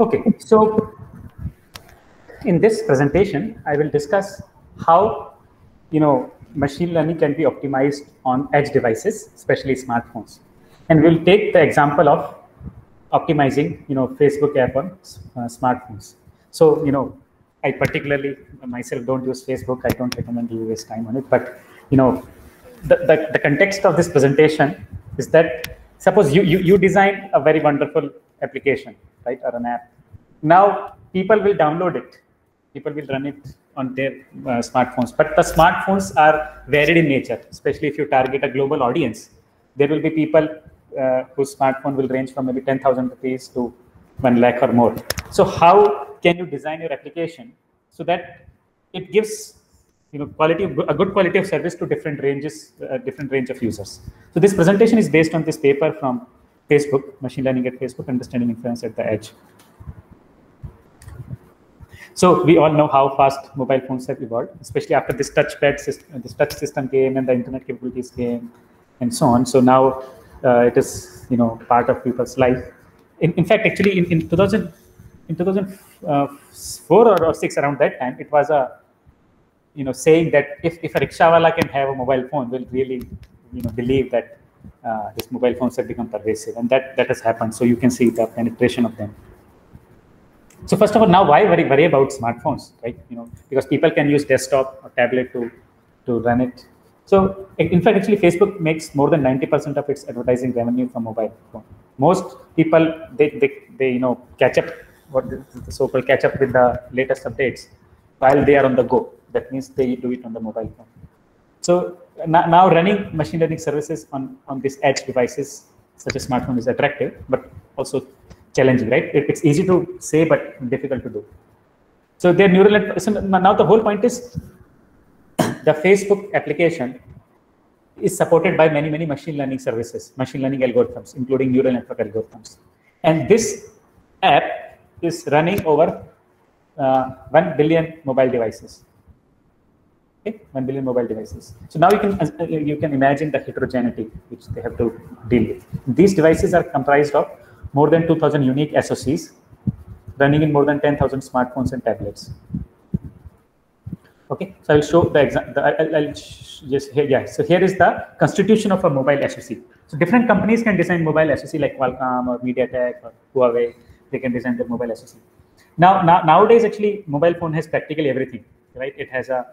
Okay, so in this presentation, I will discuss how you know machine learning can be optimized on edge devices, especially smartphones, and we'll take the example of optimizing you know Facebook app on uh, smartphones. So you know, I particularly myself don't use Facebook. I don't recommend you waste time on it, but you know, the, the, the context of this presentation is that suppose you, you you design a very wonderful application, right, or an app. Now people will download it people will run it on their uh, smartphones. But the smartphones are varied in nature, especially if you target a global audience. There will be people uh, whose smartphone will range from maybe 10,000 rupees to 1 lakh or more. So how can you design your application so that it gives you know quality a good quality of service to different ranges uh, different range of users so this presentation is based on this paper from facebook machine learning at facebook understanding inference at the edge so we all know how fast mobile phones have evolved, especially after this touchpad system, this touch system came and the internet capabilities came, and so on. So now uh, it is you know part of people's life. In, in fact, actually, in, in 2000, in 2004 or, or six around that time, it was a you know saying that if if a rickshawala can have a mobile phone, we'll really you know believe that uh, his mobile phones have become pervasive, and that that has happened. So you can see the penetration of them. So first of all, now why worry, worry about smartphones, right? You know, because people can use desktop or tablet to to run it. So in fact, actually, Facebook makes more than 90% of its advertising revenue from mobile phone. Most people they they, they you know catch up what the so-called catch up with the latest updates while they are on the go. That means they do it on the mobile phone. So now running machine learning services on on these edge devices such as smartphone is attractive, but also challenging, right? It, it's easy to say, but difficult to do. So their neural so now the whole point is the Facebook application is supported by many, many machine learning services, machine learning algorithms, including neural network algorithms. And this app is running over uh, 1 billion mobile devices. Okay, 1 billion mobile devices. So now you can uh, you can imagine the heterogeneity which they have to deal with. These devices are comprised of more than 2000 unique SOCs running in more than 10,000 smartphones and tablets. Okay, so I'll show the example. I'll, I'll just here, yeah. So here is the constitution of a mobile SOC. So different companies can design mobile SOC like Qualcomm or MediaTek or Huawei. They can design their mobile SOC. Now, now nowadays, actually, mobile phone has practically everything, right? It has a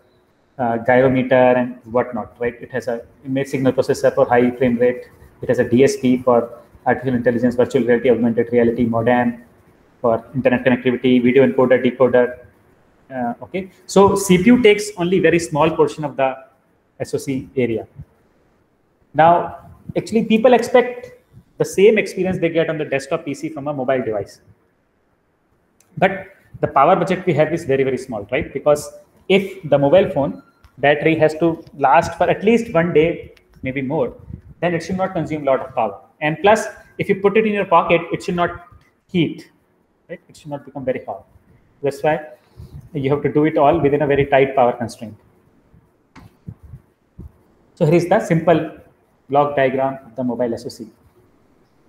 uh, gyrometer and whatnot, right? It has a image signal processor for high frame rate. It has a DSP for artificial intelligence, virtual reality, augmented reality, modem for internet connectivity, video encoder, decoder. Uh, okay, so CPU takes only very small portion of the SOC area. Now, actually, people expect the same experience they get on the desktop PC from a mobile device. But the power budget we have is very, very small, right? Because if the mobile phone battery has to last for at least one day, maybe more, then it should not consume a lot of power. And plus, if you put it in your pocket, it should not heat, right? It should not become very hot. That's why you have to do it all within a very tight power constraint. So here is the simple block diagram of the mobile SoC.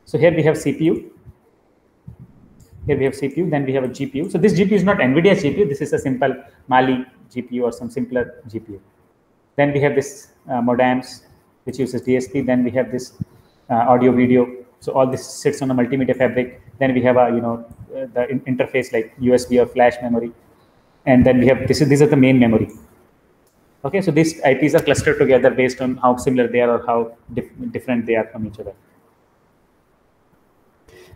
So here we have CPU. Here we have CPU, then we have a GPU. So this GPU is not NVIDIA GPU. This is a simple Mali GPU or some simpler GPU. Then we have this uh, modems, which uses DSP. Then we have this uh, audio video. So all this sits on a multimedia fabric. Then we have a you know uh, the in interface like USB or flash memory, and then we have this is these are the main memory. Okay, so these IPs are clustered together based on how similar they are or how dif different they are from each other.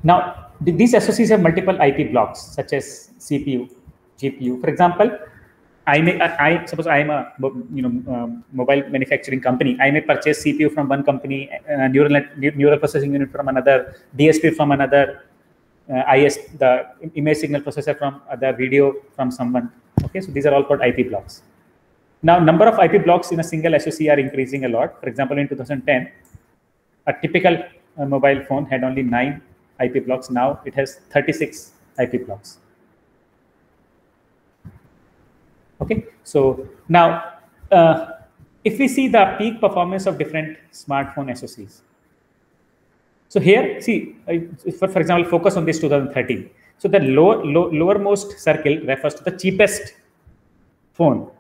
Now, these SOCs have multiple IP blocks such as CPU, GPU. For example, I may, I, suppose I am a you know um, mobile manufacturing company. I may purchase CPU from one company, uh, neural net, neural processing unit from another, DSP from another, uh, IS the image signal processor from other, video from someone. Okay, so these are all called IP blocks. Now, number of IP blocks in a single SoC are increasing a lot. For example, in 2010, a typical uh, mobile phone had only nine IP blocks. Now it has 36 IP blocks. Okay, so now uh, if we see the peak performance of different smartphone SoCs. So here, see, for, for example, focus on this 2013. So the lower, low, lowermost circle refers to the cheapest phone,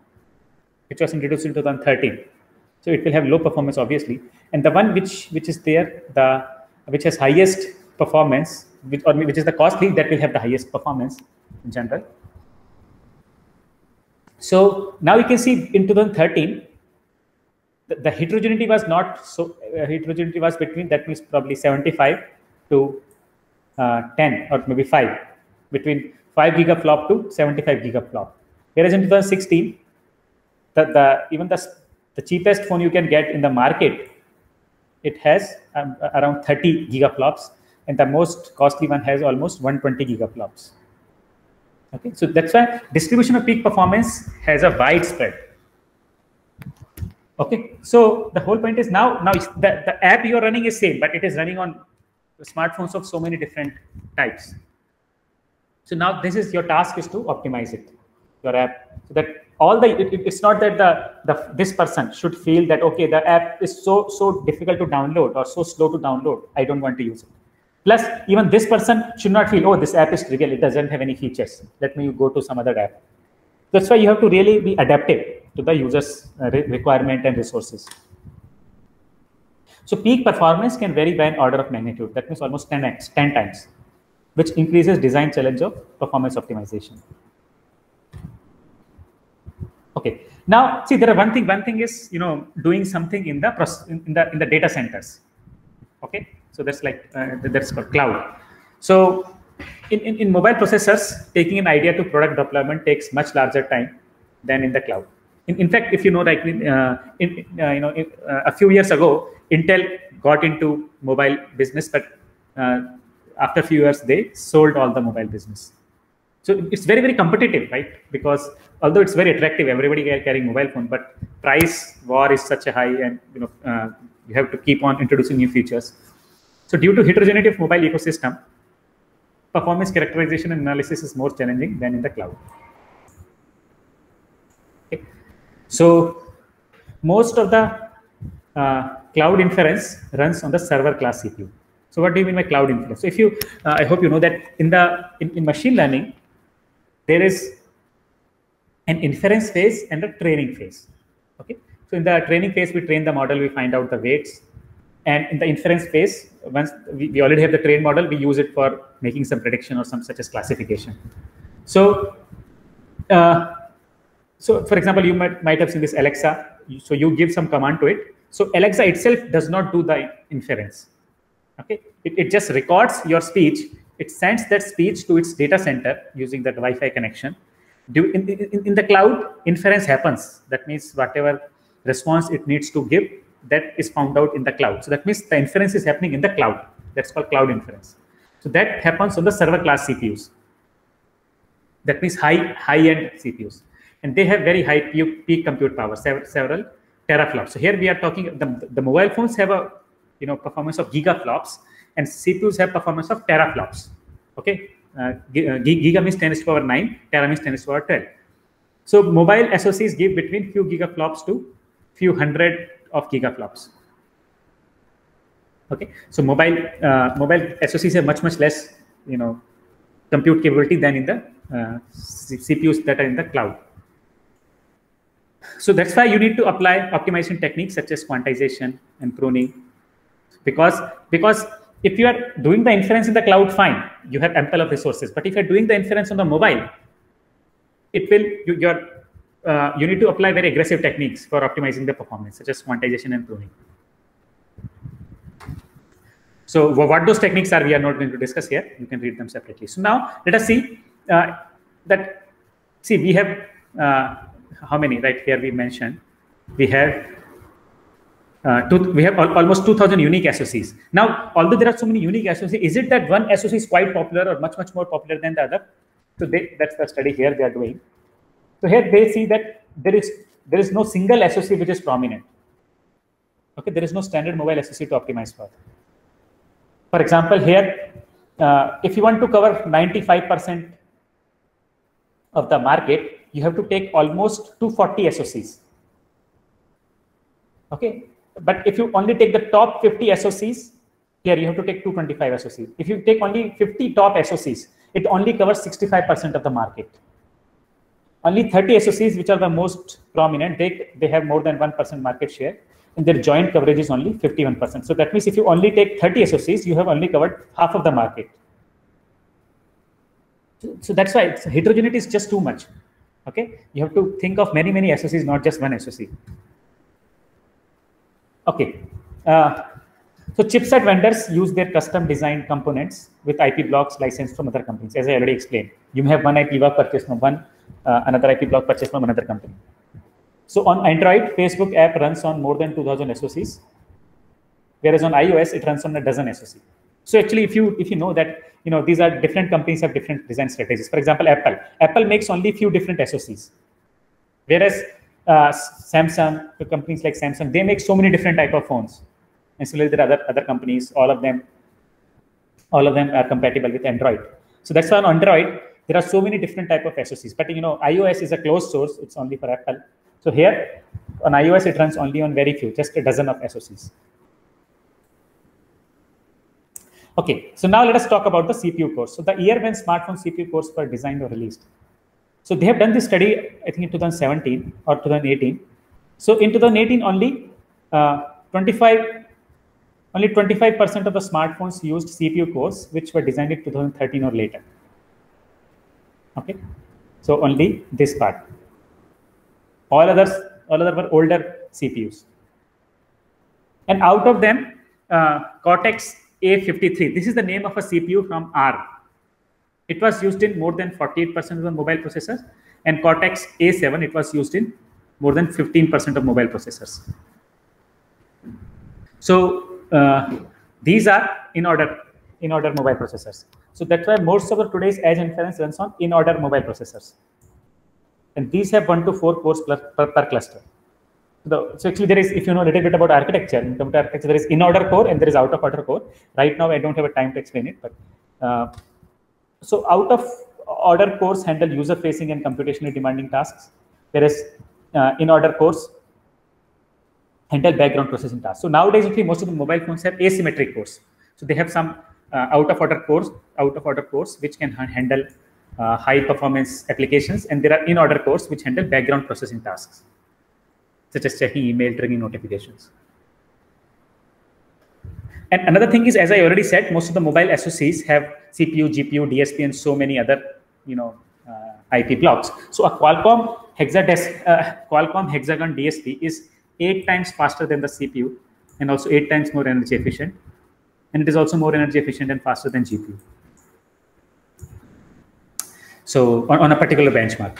which was introduced in 2013. So it will have low performance, obviously. And the one which which is there, the which has highest performance, which or which is the costly, that will have the highest performance in general. So now you can see in 2013, the, the heterogeneity was not so uh, heterogeneity was between that means probably 75 to uh, 10 or maybe 5 between 5 gigaflop to 75 gigaflop. Whereas in 2016, the, the even the, the cheapest phone you can get in the market, it has um, around 30 gigaflops, and the most costly one has almost 120 gigaflops. Okay, so that's why distribution of peak performance has a wide spread. Okay, so the whole point is now now the, the app you're running is same, but it is running on smartphones of so many different types. So now this is your task is to optimize it, your app, so that all the it, it's not that the the this person should feel that okay the app is so so difficult to download or so slow to download. I don't want to use it. Plus, even this person should not feel, oh, this app is trivial, it doesn't have any features. Let me go to some other app. That's why you have to really be adaptive to the user's uh, requirement and resources. So peak performance can vary by an order of magnitude. That means almost 10x, 10 times, which increases design challenge of performance optimization. Okay. Now, see, there are one thing. One thing is, you know, doing something in the in the in the data centers. Okay. So that's like uh, that's called cloud. So in, in, in, mobile processors, taking an idea to product deployment takes much larger time than in the cloud. In, in fact, if you know, like uh, in, uh, you know, in, uh, a few years ago, Intel got into mobile business, but uh, after a few years, they sold all the mobile business. So it's very very competitive, right? Because although it's very attractive, everybody carrying mobile phone, but price war is such a high, and you know uh, you have to keep on introducing new features. So due to heterogeneity of mobile ecosystem, performance characterization and analysis is more challenging than in the cloud. Okay. So most of the uh, cloud inference runs on the server class CPU. So what do you mean by cloud inference? So if you, uh, I hope you know that in the in, in machine learning, there is an inference phase and a training phase. Okay. So in the training phase, we train the model, we find out the weights, and in the inference phase, once we, we already have the trained model, we use it for making some prediction or some such as classification. So, uh, so for example, you might, might have seen this Alexa. So you give some command to it. So Alexa itself does not do the inference. Okay, it, it just records your speech. It sends that speech to its data center using that Wi-Fi connection. Do, in, in, in the cloud, inference happens. That means whatever response it needs to give, that is found out in the cloud. So that means the inference is happening in the cloud. That's called cloud inference. So that happens on the server class CPUs. That means high high-end CPUs. And they have very high peak compute power, several, several teraflops. So here we are talking, the, the mobile phones have a you know performance of gigaflops and CPUs have performance of teraflops. Okay, uh, uh giga means 10 to the power 9, tera means 10 to the power 12. So mobile SoCs give between few gigaflops to few hundred of gigaflops. Okay, so mobile uh, mobile SoCs have much much less you know compute capability than in the uh, CPUs that are in the cloud. So that's why you need to apply optimization techniques such as quantization and pruning, because because if you are doing the inference in the cloud, fine, you have ample of resources. But if you're doing the inference on the mobile, it will you, your uh, you need to apply very aggressive techniques for optimizing the performance, such as quantization and pruning. So what those techniques are, we are not going to discuss here. You can read them separately. So now let us see uh, that, see, we have, uh, how many, right here we mentioned, we have uh, two, we have al almost 2000 unique SOCs. Now, although there are so many unique SOCs, is it that one SOC is quite popular or much, much more popular than the other? So they, that's the study here they are doing. So here they see that there is there is no single SOC which is prominent. Okay, there is no standard mobile SOC to optimize for. For example, here, uh, if you want to cover 95% of the market, you have to take almost 240 SOCs. Okay, but if you only take the top 50 SOCs, here you have to take 225 SOCs. If you take only 50 top SOCs, it only covers 65% of the market. Only 30 SOCs, which are the most prominent, they, they have more than 1% market share, and their joint coverage is only 51%. So that means if you only take 30 SOCs, you have only covered half of the market. So, so that's why heterogeneity is just too much. Okay, you have to think of many, many SOCs, not just one SOC. Okay. Uh, so chipset vendors use their custom designed components with IP blocks licensed from other companies. As I already explained, you may have one IP block purchased from one, uh, another IP block purchased from another company. So on Android, Facebook app runs on more than 2000 SOCs, whereas on iOS, it runs on a dozen SOC. So actually, if you if you know that you know these are different companies have different design strategies. For example, Apple. Apple makes only a few different SOCs, whereas uh, Samsung, companies like Samsung, they make so many different type of phones and similarly there are other, other companies all of them all of them are compatible with android so that's why on android there are so many different type of socs but you know ios is a closed source it's only for apple. So here on ios it runs only on very few just a dozen of socs okay so now let us talk about the cpu cores. So the year when smartphone cpu cores were designed or released. So they have done this study i think in 2017 or 2018 so in 2018 only uh, 25 only 25% of the smartphones used CPU cores, which were designed in 2013 or later. Okay, so only this part. All others, all other were older CPUs. And out of them, uh, Cortex A53, this is the name of a CPU from R. It was used in more than 48% of the mobile processors, and Cortex A7, it was used in more than 15% of mobile processors. So uh, these are in order in order mobile processors. So that's why most of our today's edge inference runs on in order mobile processors. And these have one to four cores per, per, per cluster. So, actually there is, if you know a little bit about architecture, in computer architecture, there is in order core and there is out of order core. Right now, I don't have a time to explain it, but uh, so out of order cores handle user facing and computationally demanding tasks, whereas uh, in order cores handle background processing tasks. So nowadays, actually, most of the mobile phones have asymmetric cores. So they have some out of order cores, out of order cores, which can handle uh, high performance applications, and there are in order cores which handle background processing tasks, such as checking email, triggering notifications. And another thing is, as I already said, most of the mobile SoCs have CPU, GPU, DSP, and so many other, you know, uh, IP blocks. So a Qualcomm Hexadesk, uh, Qualcomm Hexagon DSP is eight times faster than the CPU and also eight times more energy efficient. And it is also more energy efficient and faster than GPU. So on, on a particular benchmark.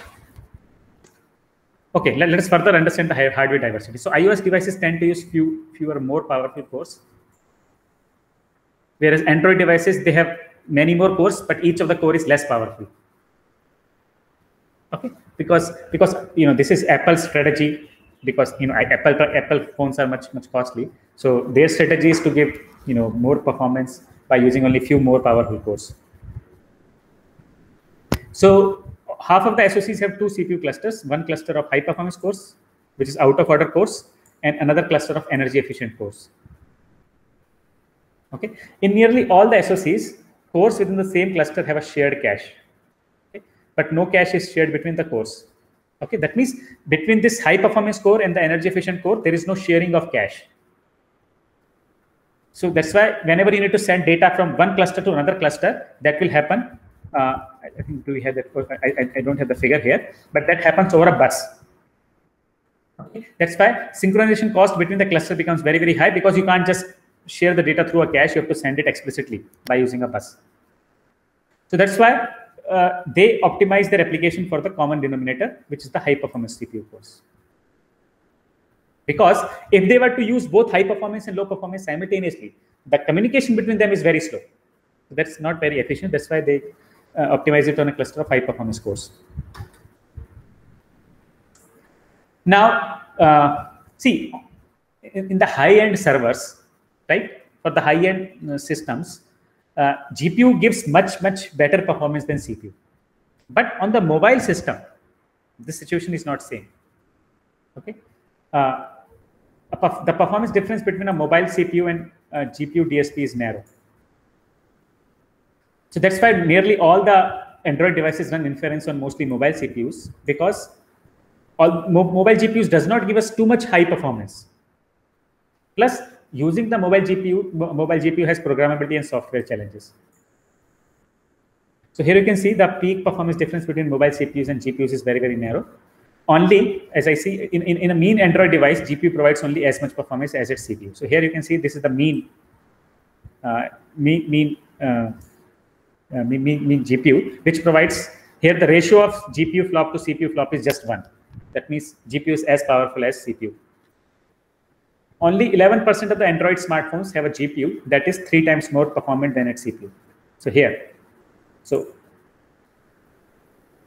Okay, let, let, us further understand the hardware diversity. So iOS devices tend to use few, fewer more powerful cores. Whereas Android devices, they have many more cores, but each of the core is less powerful. Okay, because because you know this is Apple's strategy because you know Apple Apple phones are much much costly. So their strategy is to give you know more performance by using only few more powerful cores. So half of the SoCs have two CPU clusters, one cluster of high performance cores, which is out of order cores, and another cluster of energy efficient cores. Okay, in nearly all the SoCs, cores within the same cluster have a shared cache, okay? but no cache is shared between the cores. Okay, that means between this high performance core and the energy efficient core, there is no sharing of cache. So that's why whenever you need to send data from one cluster to another cluster, that will happen. Uh, I think do we have that? I, I don't have the figure here, but that happens over a bus. Okay. That's why synchronization cost between the cluster becomes very, very high because you can't just share the data through a cache. You have to send it explicitly by using a bus. So that's why uh, they optimize their application for the common denominator, which is the high performance CPU cores. Because if they were to use both high performance and low performance simultaneously, the communication between them is very slow. That's not very efficient. That's why they uh, optimize it on a cluster of high performance cores. Now, uh, see, in, in the high end servers, right, for the high end uh, systems, uh, GPU gives much, much better performance than CPU. But on the mobile system, the situation is not same. Okay. Uh, the performance difference between a mobile CPU and GPU DSP is narrow. So that's why nearly all the Android devices run inference on mostly mobile CPUs because all mo mobile GPUs does not give us too much high performance. Plus, using the mobile GPU, mobile GPU has programmability and software challenges. So here you can see the peak performance difference between mobile CPUs and GPUs is very, very narrow. Only, as I see, in, in, in a mean Android device, GPU provides only as much performance as its CPU. So here you can see this is the mean, uh, mean, mean, uh, uh, mean, mean, mean GPU, which provides, here the ratio of GPU flop to CPU flop is just one. That means GPU is as powerful as CPU. Only 11% of the Android smartphones have a GPU that is three times more performant than its CPU. So here, so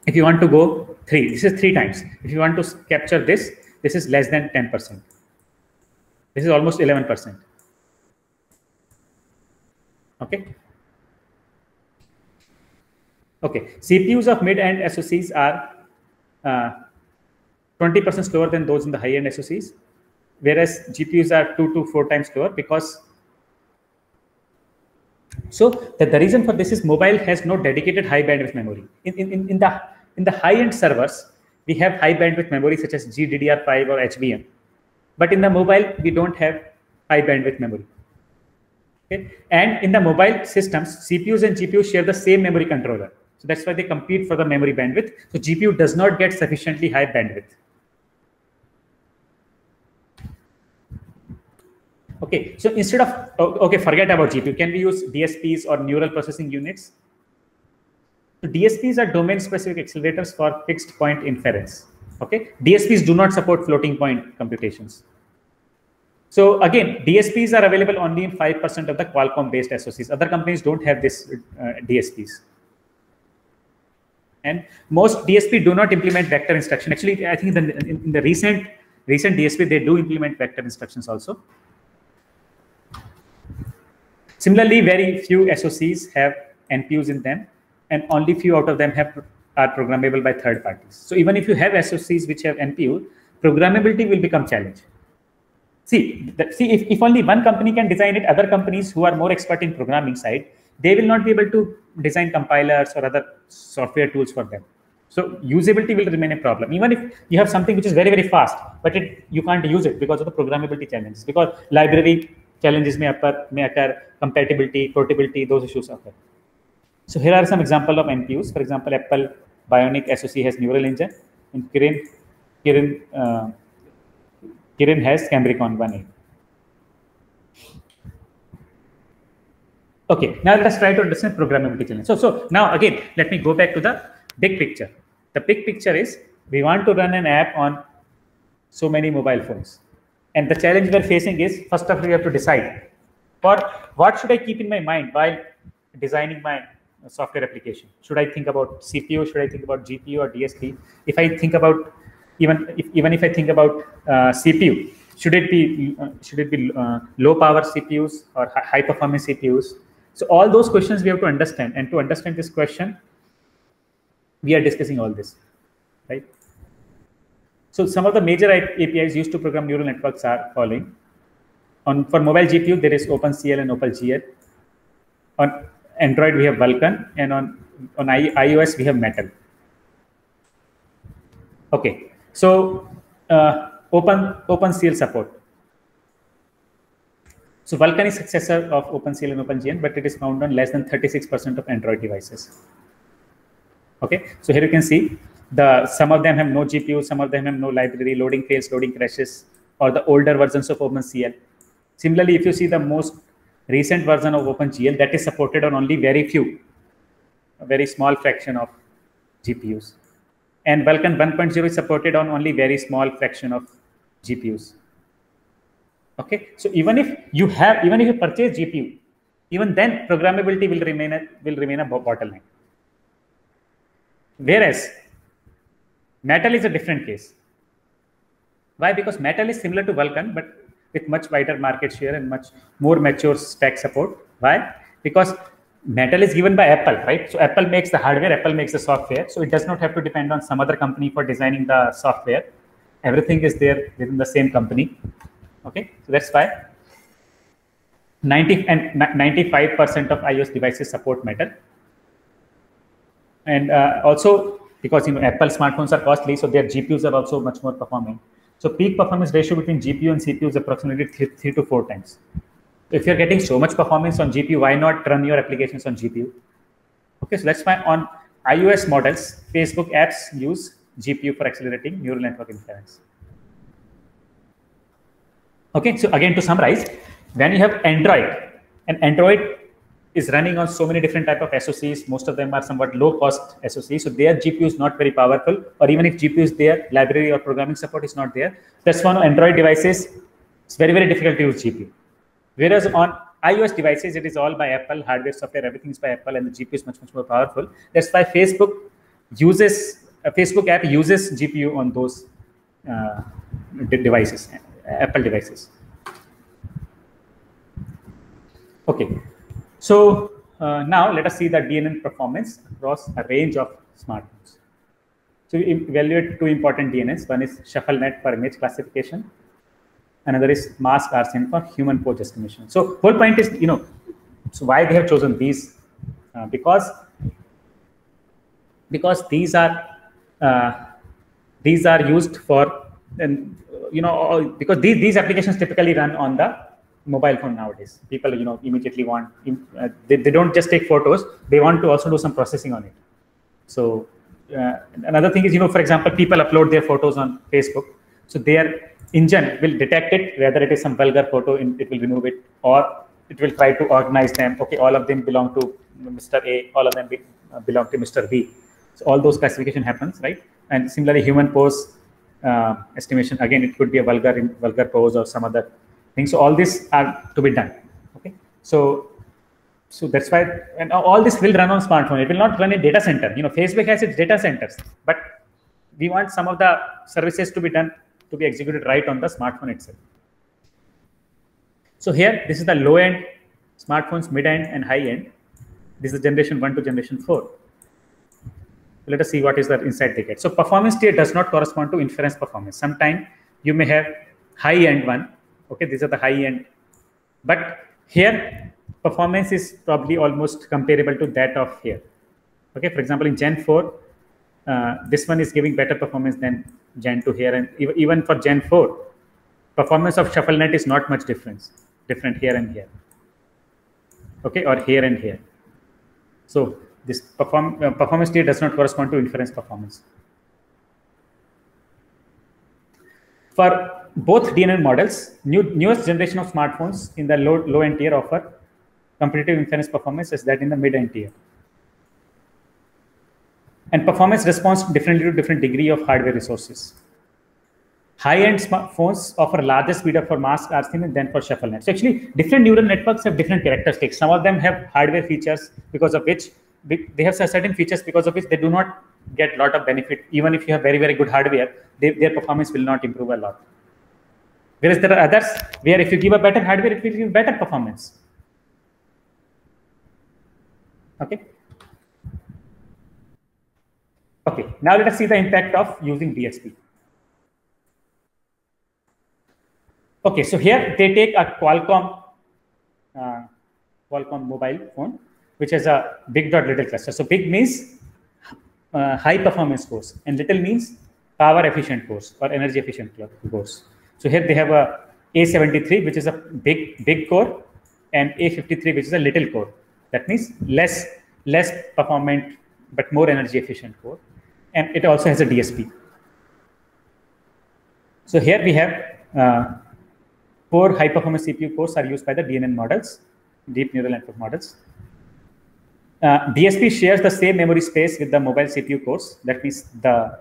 if you want to go three, this is three times. If you want to capture this, this is less than 10%. This is almost 11%. Okay. Okay. CPUs of mid-end SoCs are 20% uh, slower than those in the high-end SoCs, whereas GPUs are two to four times slower because so the, the reason for this is mobile has no dedicated high bandwidth memory. In, in, in the in the high-end servers, we have high bandwidth memory such as GDDR5 or HBM. But in the mobile, we don't have high bandwidth memory. Okay? And in the mobile systems, CPUs and GPUs share the same memory controller. So that's why they compete for the memory bandwidth. So GPU does not get sufficiently high bandwidth. Okay, so instead of, okay, forget about GPU. Can we use DSPs or neural processing units? So DSPs are domain-specific accelerators for fixed point inference. Okay, DSPs do not support floating point computations. So again, DSPs are available only in 5% of the Qualcomm-based SoCs. Other companies don't have this uh, DSPs. And most DSP do not implement vector instruction. Actually, I think in the, in the recent recent DSP, they do implement vector instructions also. Similarly, very few SoCs have NPUs in them and only few out of them have are programmable by third parties. So even if you have SoCs which have NPU, programmability will become challenge. See, the, see if, if only one company can design it, other companies who are more expert in programming side, they will not be able to design compilers or other software tools for them. So usability will remain a problem. Even if you have something which is very, very fast, but it, you can't use it because of the programmability challenges, because library challenges may occur, may occur compatibility, portability, those issues occur. So here are some example of NPUs. For example, Apple Bionic SoC has Neural Engine, and Kirin, Kirin, uh, Kirin has Cambricon 1A. Okay, now let's try to understand programmability challenge. So, so now again, let me go back to the big picture. The big picture is we want to run an app on so many mobile phones. And the challenge we're facing is first of all, we have to decide for what should I keep in my mind while designing my software application? Should I think about CPU? Should I think about GPU or DSP? If I think about even if, even if I think about uh, CPU, should it be uh, should it be uh, low power CPUs or high performance CPUs? So all those questions we have to understand, and to understand this question, we are discussing all this, right? So some of the major APIs used to program neural networks are following. On for mobile GPU, there is OpenCL and OpenGL. On Android, we have Vulkan, and on, on iOS, we have Metal. Okay, so uh, Open OpenCL support. So Vulkan is successor of OpenCL and OpenGL, but it is found on less than 36% of Android devices. Okay, so here you can see the some of them have no GPU, some of them have no library, loading fails, loading crashes, or the older versions of OpenCL. Similarly, if you see the most recent version of OpenGL that is supported on only very few, a very small fraction of GPUs. And Vulkan 1.0 is supported on only very small fraction of GPUs. Okay, so even if you have, even if you purchase GPU, even then programmability will remain a, will remain a bottleneck. Whereas Metal is a different case. Why? Because Metal is similar to Vulkan, but with much wider market share and much more mature stack support. Why? Because Metal is given by Apple, right? So Apple makes the hardware, Apple makes the software. So it does not have to depend on some other company for designing the software. Everything is there within the same company. Okay, so that's why 90 and 95% of iOS devices support Metal. and uh, also because you know Apple smartphones are costly, so their GPUs are also much more performing. So peak performance ratio between GPU and CPU is approximately three, three to four times. If you're getting so much performance on GPU, why not run your applications on GPU? Okay, so that's why on iOS models, Facebook apps use GPU for accelerating neural network inference. Okay, so again to summarize, when you have Android, and Android is running on so many different type of SoCs. Most of them are somewhat low cost SoCs. So their GPU is not very powerful, or even if GPU is there, library or programming support is not there. That's one Android devices. It's very, very difficult to use GPU. Whereas on iOS devices, it is all by Apple, hardware, software, everything is by Apple, and the GPU is much, much more powerful. That's why Facebook uses, a Facebook app uses GPU on those uh, devices, Apple devices. Okay, so uh, now let us see the DNN performance across a range of smartphones. So we evaluate two important DNNs. One is ShuffleNet for image classification. Another is mask R-CNN for human pose estimation. So whole point is, you know, so why they have chosen these? Uh, because because these are uh, these are used for and you know because these, these applications typically run on the mobile phone nowadays. People, you know, immediately want, uh, they, they don't just take photos, they want to also do some processing on it. So uh, another thing is, you know, for example, people upload their photos on Facebook. So their engine will detect it, whether it is some vulgar photo, it will remove it, or it will try to organize them. Okay, all of them belong to Mr. A, all of them be, uh, belong to Mr. B. So all those classification happens, right? And similarly, human pose uh, estimation, again, it could be a vulgar, vulgar pose or some other things. So all these are to be done. Okay. So so that's why and all this will run on smartphone. It will not run in data center. You know, Facebook has its data centers, but we want some of the services to be done to be executed right on the smartphone itself. So here, this is the low end smartphones, mid end, and high end. This is generation one to generation four. Let us see what is the inside they get. So performance tier does not correspond to inference performance. Sometimes you may have high end one okay these are the high end. But here performance is probably almost comparable to that of here. Okay for example in gen 4 uh, this one is giving better performance than gen 2 here. And even for gen 4 performance of shufflenet is not much difference different here and here. Okay or here and here. So this perform uh, performance tier does not correspond to inference performance. For both DNN models, new, newest generation of smartphones in the low, low end tier offer competitive inference performance as that in the mid end tier. And performance responds differently to different degree of hardware resources. High-end smartphones offer larger speed up for mask R-CNN than for ShuffleNet. So actually, different neural networks have different characteristics. Some of them have hardware features because of which they have certain features because of which they do not get a lot of benefit. Even if you have very, very good hardware, they, their performance will not improve a lot. Whereas there are others where if you give a better hardware, it will give better performance. Okay. Okay, now let us see the impact of using DSP. Okay, so here they take a Qualcomm uh, Qualcomm mobile phone, which has a big dot little cluster. So big means uh, high performance cores, and little means power efficient cores or energy efficient cores. So here they have a A73, which is a big, big core, and A53, which is a little core. That means less, less performant, but more energy efficient core. And it also has a DSP. So here we have uh, four high performance CPU cores are used by the DNN models, deep neural network models. Uh, DSP shares the same memory space with the mobile CPU cores. That means the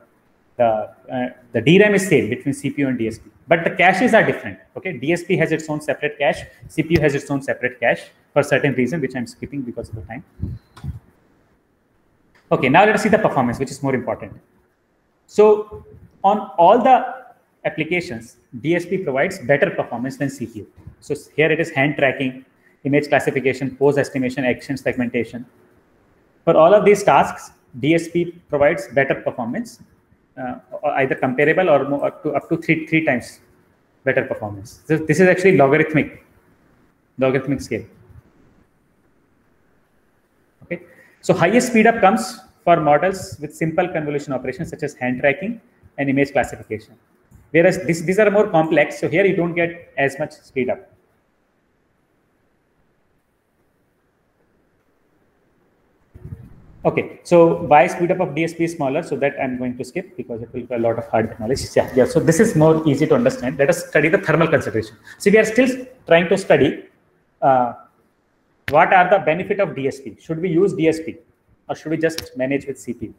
the uh, the DRAM is same between CPU and DSP, but the caches are different. Okay, DSP has its own separate cache, CPU has its own separate cache for certain reason, which I'm skipping because of the time. Okay, now let us see the performance, which is more important. So on all the applications, DSP provides better performance than CPU. So here it is hand tracking, image classification, pose estimation, action segmentation. For all of these tasks, DSP provides better performance Uh, either comparable or more, up, to, up to three, three times better performance. So this is actually logarithmic, logarithmic scale. Okay, so highest speed up comes for models with simple convolution operations such as hand tracking and image classification. Whereas this, these are more complex, so here you don't get as much speed up. Okay, so why speed up of DSP is smaller? So that I'm going to skip because it will be a lot of hard knowledge. Yeah, yeah. So this is more easy to understand. Let us study the thermal consideration. So we are still trying to study uh, what are the benefit of DSP. Should we use DSP or should we just manage with CPU?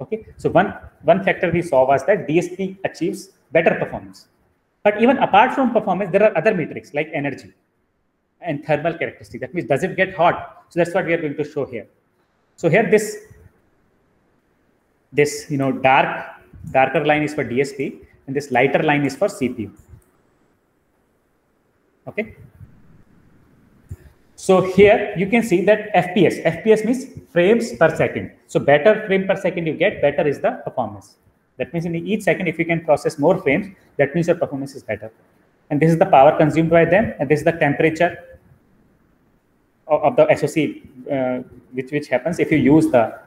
Okay, so one one factor we saw was that DSP achieves better performance. But even apart from performance, there are other metrics like energy and thermal characteristic. That means does it get hot? So that's what we are going to show here. So here this this you know dark darker line is for DSP and this lighter line is for CPU. Okay. So here you can see that FPS. FPS means frames per second. So better frame per second you get, better is the performance. That means in each second, if you can process more frames, that means your performance is better. And this is the power consumed by them, and this is the temperature of the SOC, uh, which which happens if you use the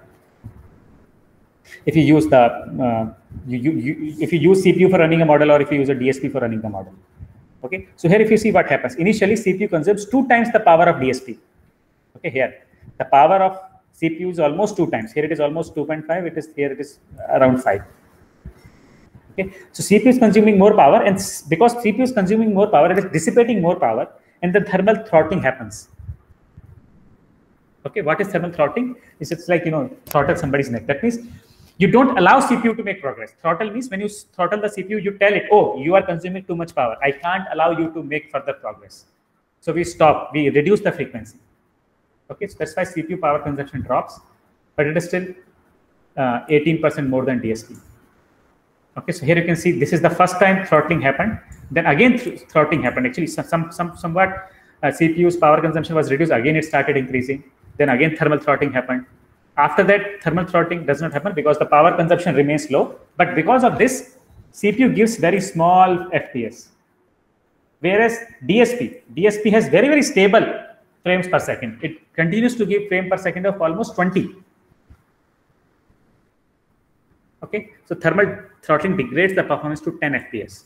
if you use the uh, you, you, you, if you use CPU for running a model or if you use a DSP for running the model. Okay, so here if you see what happens, initially CPU consumes two times the power of DSP. Okay, here the power of CPU is almost two times. Here it is almost 2.5. It is here it is around five. Okay, so CPU is consuming more power, and because CPU is consuming more power, it is dissipating more power, and the thermal throttling happens. Okay, what is thermal throttling? Is it's like you know throttle somebody's neck. That means you don't allow CPU to make progress. Throttle means when you throttle the CPU, you tell it, oh, you are consuming too much power. I can't allow you to make further progress. So we stop, we reduce the frequency. Okay, so that's why CPU power consumption drops, but it is still 18% uh, more than DSP. Okay, so here you can see this is the first time throttling happened. Then again th throttling happened. Actually, some some somewhat uh, CPU's power consumption was reduced. Again, it started increasing. Then again, thermal throttling happened. After that, thermal throttling does not happen because the power consumption remains low. But because of this, CPU gives very small FPS. Whereas DSP, DSP has very, very stable frames per second. It continues to give frame per second of almost 20. Okay, so thermal throttling degrades the performance to 10 FPS.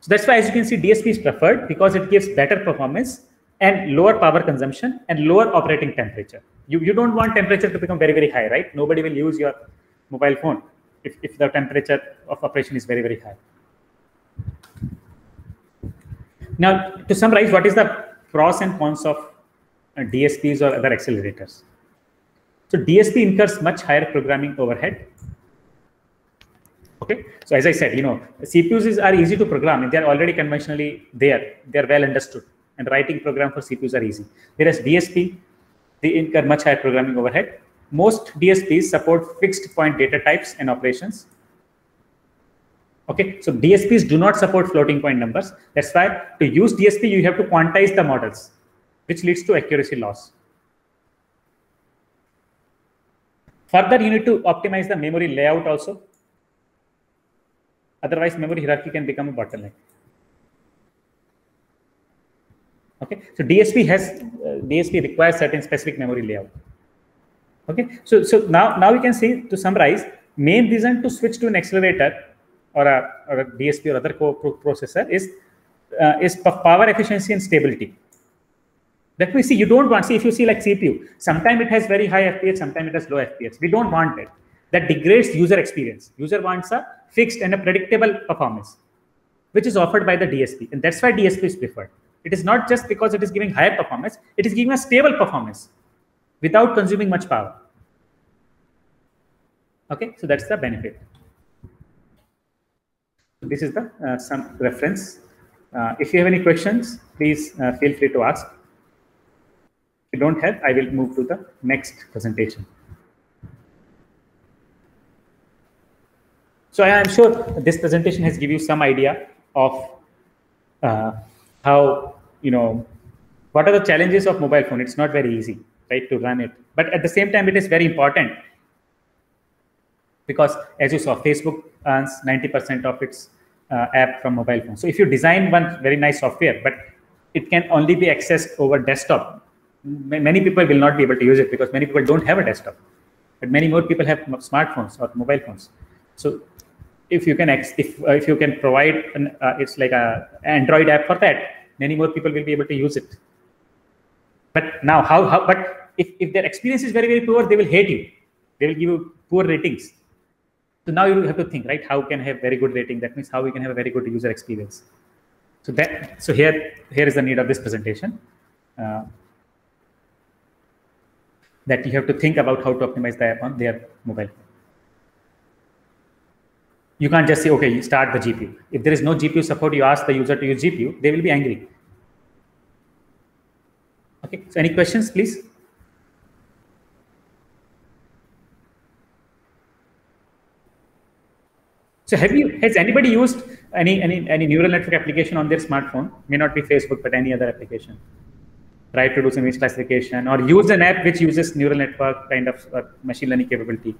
So that's why, as you can see, DSP is preferred because it gives better performance and lower power consumption and lower operating temperature. You, you don't want temperature to become very, very high, right? Nobody will use your mobile phone if, if the temperature of operation is very, very high. Now, to summarize, what is the pros and cons of uh, DSPs or other accelerators? So DSP incurs much higher programming overhead. Okay, so as I said, you know, CPUs is, are easy to program. They are already conventionally there. They are well understood and writing program for CPUs are easy. Whereas DSP, they incur much higher programming overhead. Most DSPs support fixed point data types and operations. Okay, so DSPs do not support floating point numbers. That's why to use DSP, you have to quantize the models, which leads to accuracy loss. Further, you need to optimize the memory layout also. Otherwise, memory hierarchy can become a bottleneck. Okay, so DSP has uh, DSP requires certain specific memory layout. Okay, so so now now we can see to summarize main reason to switch to an accelerator or a, or a DSP or other co-processor is uh, is power efficiency and stability. That we see you don't want see if you see like CPU, sometimes it has very high FPS, sometimes it has low FPS. We don't want it. That degrades user experience. User wants a fixed and a predictable performance, which is offered by the DSP, and that's why DSP is preferred. It is not just because it is giving higher performance, it is giving a stable performance without consuming much power. Okay, so that's the benefit. This is the uh, some reference. Uh, if you have any questions, please uh, feel free to ask. If you don't have, I will move to the next presentation. So I am sure this presentation has given you some idea of uh, how you know what are the challenges of mobile phone? It's not very easy right to run it. But at the same time it is very important because as you saw facebook earns 90% of its uh, app from mobile phone. So if you design one very nice software but it can only be accessed over desktop many people will not be able to use it because many people don't have a desktop. But many more people have smartphones or mobile phones. So if you can if uh, if you can provide an, uh, it's like a Android app for that, many more people will be able to use it. But now how how but if, if their experience is very very poor, they will hate you. They will give you poor ratings. So now you have to think, right? How can I have very good rating? That means how we can have a very good user experience. So that so here here is the need of this presentation. Uh, that you have to think about how to optimize the app on their mobile. You can't just say, okay, start the GPU. If there is no GPU support, you ask the user to use GPU, they will be angry. Okay, so any questions, please? So have you, has anybody used any, any, any neural network application on their smartphone? May not be Facebook, but any other application. Try to do some image classification or use an app which uses neural network kind of uh, machine learning capability.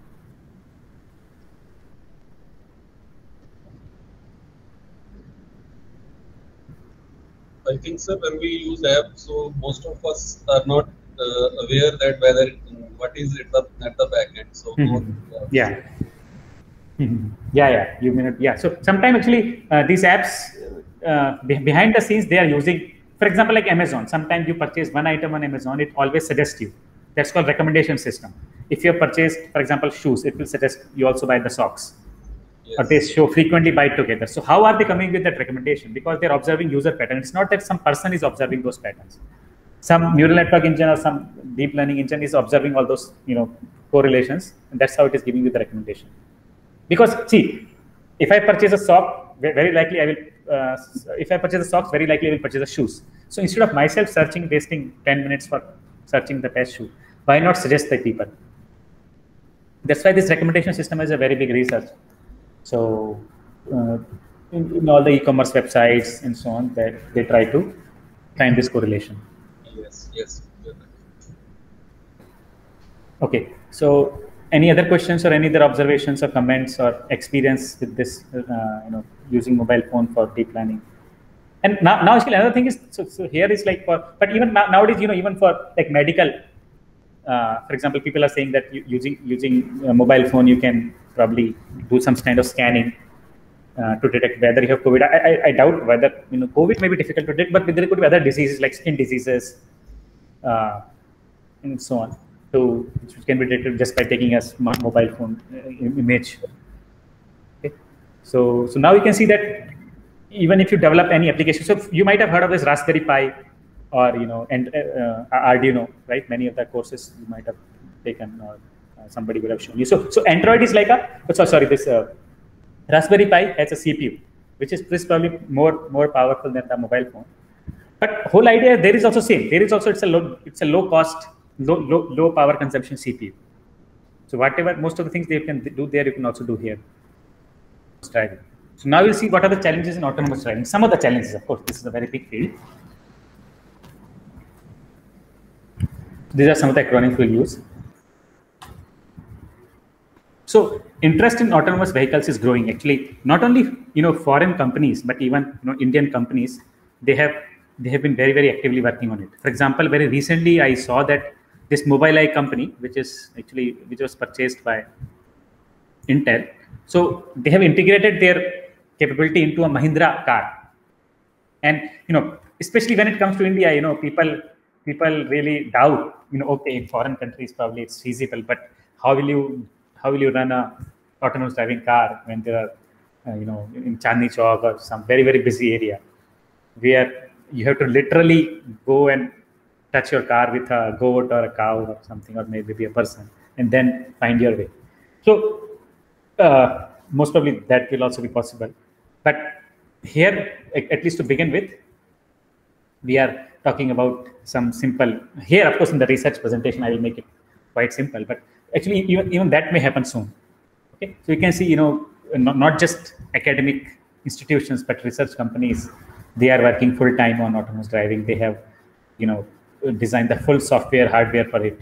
I think, sir, when we use app, so most of us are not uh, aware that whether what is it at the, at the back end. So mm -hmm. uh, yeah. Mm -hmm. Yeah, yeah. You mean it? Yeah. So sometimes actually uh, these apps uh, behind the scenes they are using, for example, like Amazon. Sometimes you purchase one item on Amazon, it always suggests you. That's called recommendation system. If you have purchased, for example, shoes, it will suggest you also buy the socks yes. or they show frequently buy together. So how are they coming with that recommendation? Because they're observing user patterns. It's not that some person is observing those patterns. Some neural network engine or some deep learning engine is observing all those you know correlations, and that's how it is giving you the recommendation. Because see, if I purchase a sock, very likely I will. Uh, if I purchase a socks, very likely I will purchase a shoes. So instead of myself searching, wasting 10 minutes for searching the best shoe, why not suggest the people? That's why this recommendation system is a very big research. So uh, in, in, all the e-commerce websites and so on, that they try to find this correlation. Yes, yes. Okay, so any other questions or any other observations or comments or experience with this, uh, you know, using mobile phone for deep learning? And now, now actually another thing is, so, so here is like for, but even now, nowadays, you know, even for like medical, uh, for example, people are saying that using using a mobile phone, you can probably do some kind of scanning uh, to detect whether you have COVID. I, I, I, doubt whether you know COVID may be difficult to detect, but there could be other diseases like skin diseases uh, and so on, to which can be detected just by taking a mobile phone uh, image. Okay. So so now you can see that even if you develop any application, so you might have heard of this Raspberry Pi or you know and uh, Arduino, right? Many of the courses you might have taken or uh, somebody would have shown you. So, so Android is like a, oh, so, sorry, this uh, Raspberry Pi has a CPU, which is probably more more powerful than the mobile phone. But whole idea there is also same. There is also it's a low it's a low cost, low low, low power consumption CPU. So whatever most of the things they can do there, you can also do here. Driving. So now we'll see what are the challenges in autonomous driving. Some of the challenges, of course, this is a very big field. These are some of the acronyms we'll use. So interest in autonomous vehicles is growing. Actually, not only you know foreign companies, but even you know Indian companies, they have they have been very very actively working on it. For example, very recently I saw that this Mobileye company, which is actually which was purchased by Intel, so they have integrated their capability into a Mahindra car, and you know especially when it comes to India, you know people people really doubt you know okay in foreign countries probably it's feasible, but how will you how will you run a autonomous driving car when there are, uh, you know, in Chandni Chowk or some very, very busy area where you have to literally go and touch your car with a goat or a cow or something, or maybe a person, and then find your way. So, uh, most probably that will also be possible. But here, at least to begin with, we are talking about some simple. Here, of course, in the research presentation, I will make it quite simple, but actually even, even that may happen soon. Okay? So you can see you know not, not just academic institutions but research companies they are working full time on autonomous driving. They have you know designed the full software hardware for it.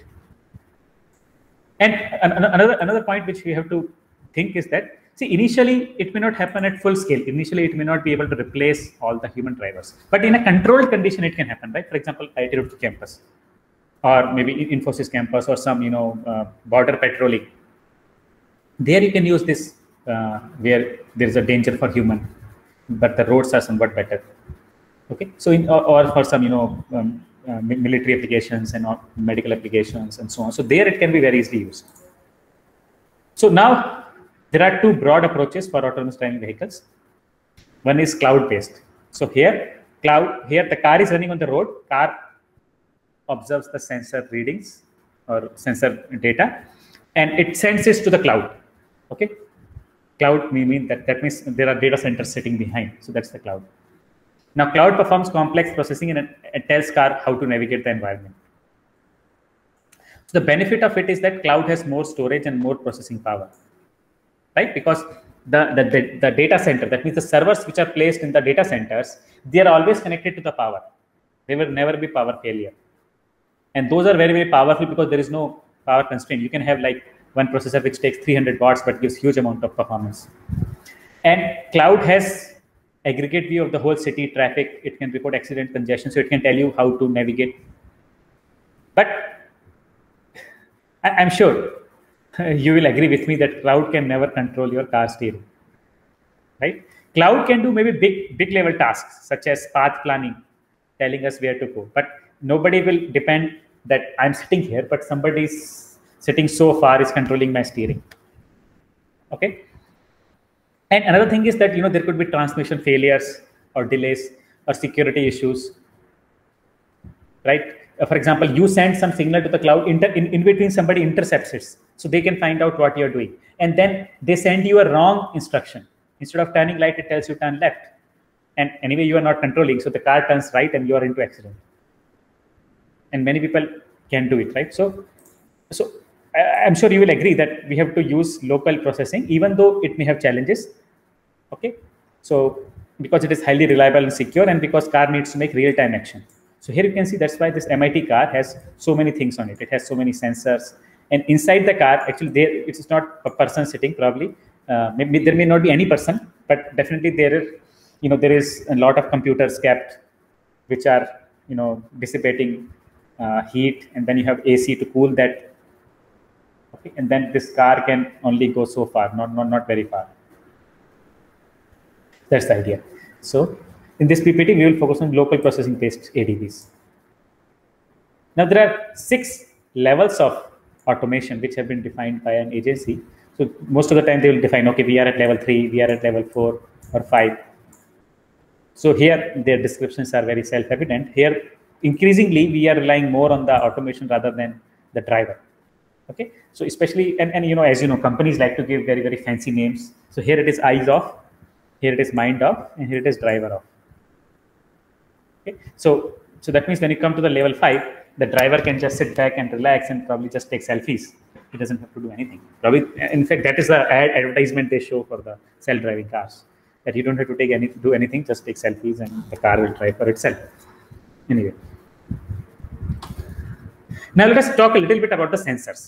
And another another point which we have to think is that see initially it may not happen at full scale. Initially it may not be able to replace all the human drivers. But in a controlled condition it can happen right? For example IIT campus or maybe Infosys campus or some, you know, uh, border patrolling. There you can use this uh, where there is a danger for human, but the roads are somewhat better. Okay, so in or, or for some, you know, um, uh, military applications and medical applications and so on. So there it can be very easily used. So now there are two broad approaches for autonomous driving vehicles. One is cloud-based. So here, cloud here the car is running on the road. Car observes the sensor readings or sensor data, and it sends this to the cloud. Okay, cloud mean that that means there are data centers sitting behind. So that's the cloud. Now, cloud performs complex processing and it tells car how to navigate the environment. So the benefit of it is that cloud has more storage and more processing power, right? Because the, the, the, data center, that means the servers which are placed in the data centers, they are always connected to the power. There will never be power failure. And those are very, very powerful because there is no power constraint. You can have like one processor which takes 300 watts but gives huge amount of performance. And cloud has aggregate view of the whole city traffic. It can report accident congestion, so it can tell you how to navigate. But I, am sure you will agree with me that cloud can never control your car steering, right? Cloud can do maybe big, big level tasks such as path planning, telling us where to go. But nobody will depend that I'm sitting here, but somebody is sitting so far is controlling my steering. Okay, and another thing is that you know there could be transmission failures or delays or security issues, right? Uh, for example, you send some signal to the cloud, in, in between somebody intercepts it, so they can find out what you're doing, and then they send you a wrong instruction. Instead of turning right, it tells you turn left, and anyway you are not controlling, so the car turns right, and you are into accident. And many people can do it, right? So, so I'm sure you will agree that we have to use local processing, even though it may have challenges. Okay, so because it is highly reliable and secure, and because car needs to make real-time action. So here you can see that's why this MIT car has so many things on it. It has so many sensors, and inside the car, actually, there it is not a person sitting. Probably, uh, maybe there may not be any person, but definitely there is, you know, there is a lot of computers kept, which are you know dissipating uh, heat, and then you have AC to cool that. Okay and then this car can only go so far not not, not very far. That's the idea. So in this ppt we will focus on local processing based ADVs now there are six levels of automation which have been defined by an agency. So most of the time they will define okay we are at level 3 we are at level 4 or 5 so here their descriptions are very self-evident. Here increasingly we are relying more on the automation rather than the driver. Okay? So especially and, and you know as you know companies like to give very very fancy names. So here it is eyes off here it is mind off and here it is driver off. Okay? So so that means when you come to the level 5 the driver can just sit back and relax and probably just take selfies. He doesn't have to do anything. Probably in fact that is the ad advertisement they show for the self-driving cars that you don't have to take any do anything just take selfies and the car will drive for itself anyway now let us talk a little bit about the sensors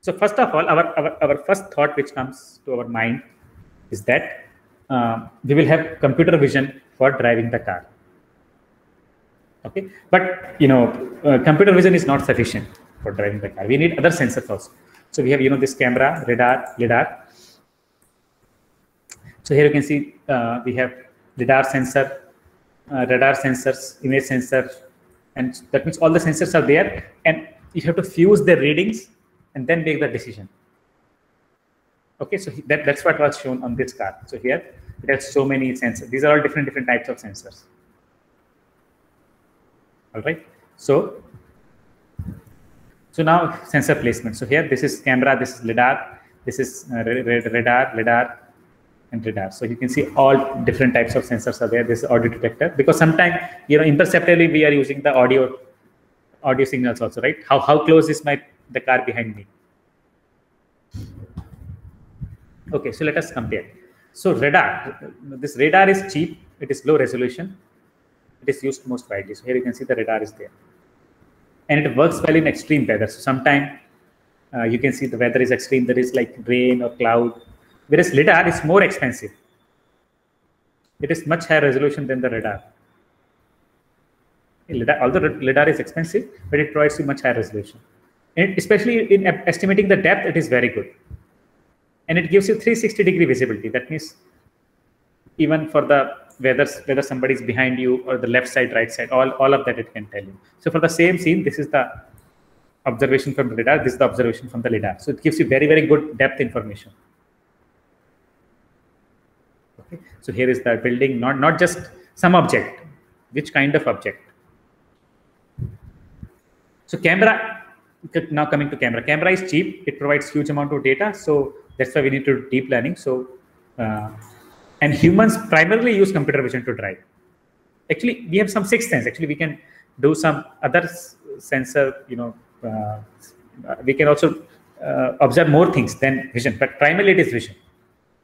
so first of all, our, our, our first thought which comes to our mind is that uh, we will have computer vision for driving the car. Okay, but you know, uh, computer vision is not sufficient for driving the car. We need other sensors also. So we have you know this camera, radar, lidar. So here you can see uh, we have lidar sensor, uh, radar sensors, image sensor, and that means all the sensors are there, and you have to fuse the readings and then make the decision. Okay, so that, that's what was shown on this card. So here it has so many sensors. These are all different different types of sensors. All right. So so now sensor placement. So here this is camera, this is lidar, this is uh, radar, lidar, and radar. So you can see all different types of sensors are there. This is audio detector because sometimes you know imperceptibly we are using the audio audio signals also, right? How how close is my the car behind me. Okay, so let us compare. So radar, this radar is cheap, it is low resolution, it is used most widely. So here you can see the radar is there. And it works well in extreme weather. So sometimes uh, you can see the weather is extreme, there is like rain or cloud. Whereas lidar is more expensive. It is much higher resolution than the radar. LiDAR, although LiDAR is expensive, but it provides you much higher resolution. And especially in estimating the depth, it is very good. And it gives you 360 degree visibility. That means even for the whether whether somebody is behind you or the left side, right side, all, all of that it can tell you. So for the same scene, this is the observation from the lidar, this is the observation from the lidar. So it gives you very, very good depth information. Okay. So here is the building, not, not just some object, which kind of object. So camera, now coming to camera. Camera is cheap. It provides huge amount of data. So that's why we need to do deep learning. So, uh, and humans primarily use computer vision to drive. Actually, we have some sixth sense. Actually, we can do some other sensor, you know, uh, we can also uh, observe more things than vision, but primarily it is vision.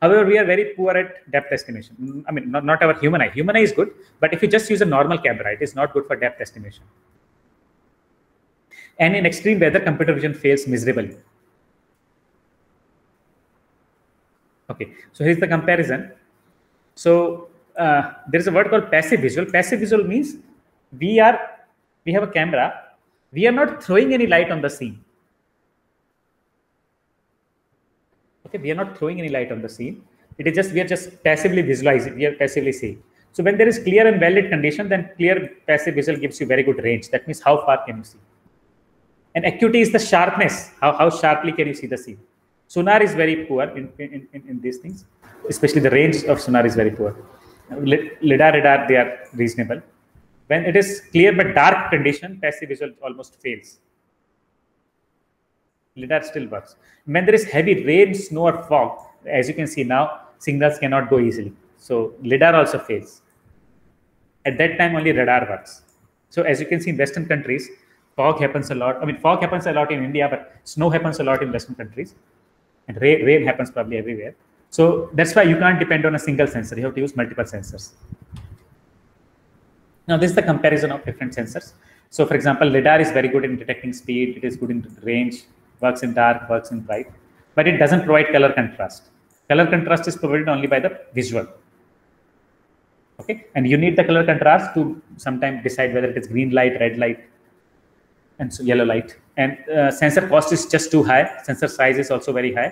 However, we are very poor at depth estimation. I mean, not, not our human eye. Human eye is good, but if you just use a normal camera, it is not good for depth estimation. And in extreme weather, computer vision fails miserably. Okay, so here's the comparison. So uh, there is a word called passive visual. Passive visual means we are we have a camera we are not throwing any light on the scene. Okay, we are not throwing any light on the scene. It is just, we are just passively visualizing, we are passively seeing. So when there is clear and valid condition, then clear passive visual gives you very good range. That means how far can you see? And acuity is the sharpness. How, how sharply can you see the scene? Sonar is very poor in, in, in, in these things, especially the range of sonar is very poor. LIDAR, radar, they are reasonable. When it is clear but dark condition, passive visual almost fails. LiDAR still works. When there is heavy rain, snow, or fog, as you can see now, signals cannot go easily. So LiDAR also fails. At that time, only radar works. So as you can see in Western countries, fog happens a lot. I mean, fog happens a lot in India, but snow happens a lot in Western countries. And rain, rain happens probably everywhere. So that's why you can't depend on a single sensor. You have to use multiple sensors. Now, this is the comparison of different sensors. So, for example, LiDAR is very good in detecting speed. It is good in range, works in dark, works in bright, but it doesn't provide color contrast. Color contrast is provided only by the visual. Okay, and you need the color contrast to sometimes decide whether it is green light, red light, and so yellow light. And uh, sensor cost is just too high. Sensor size is also very high.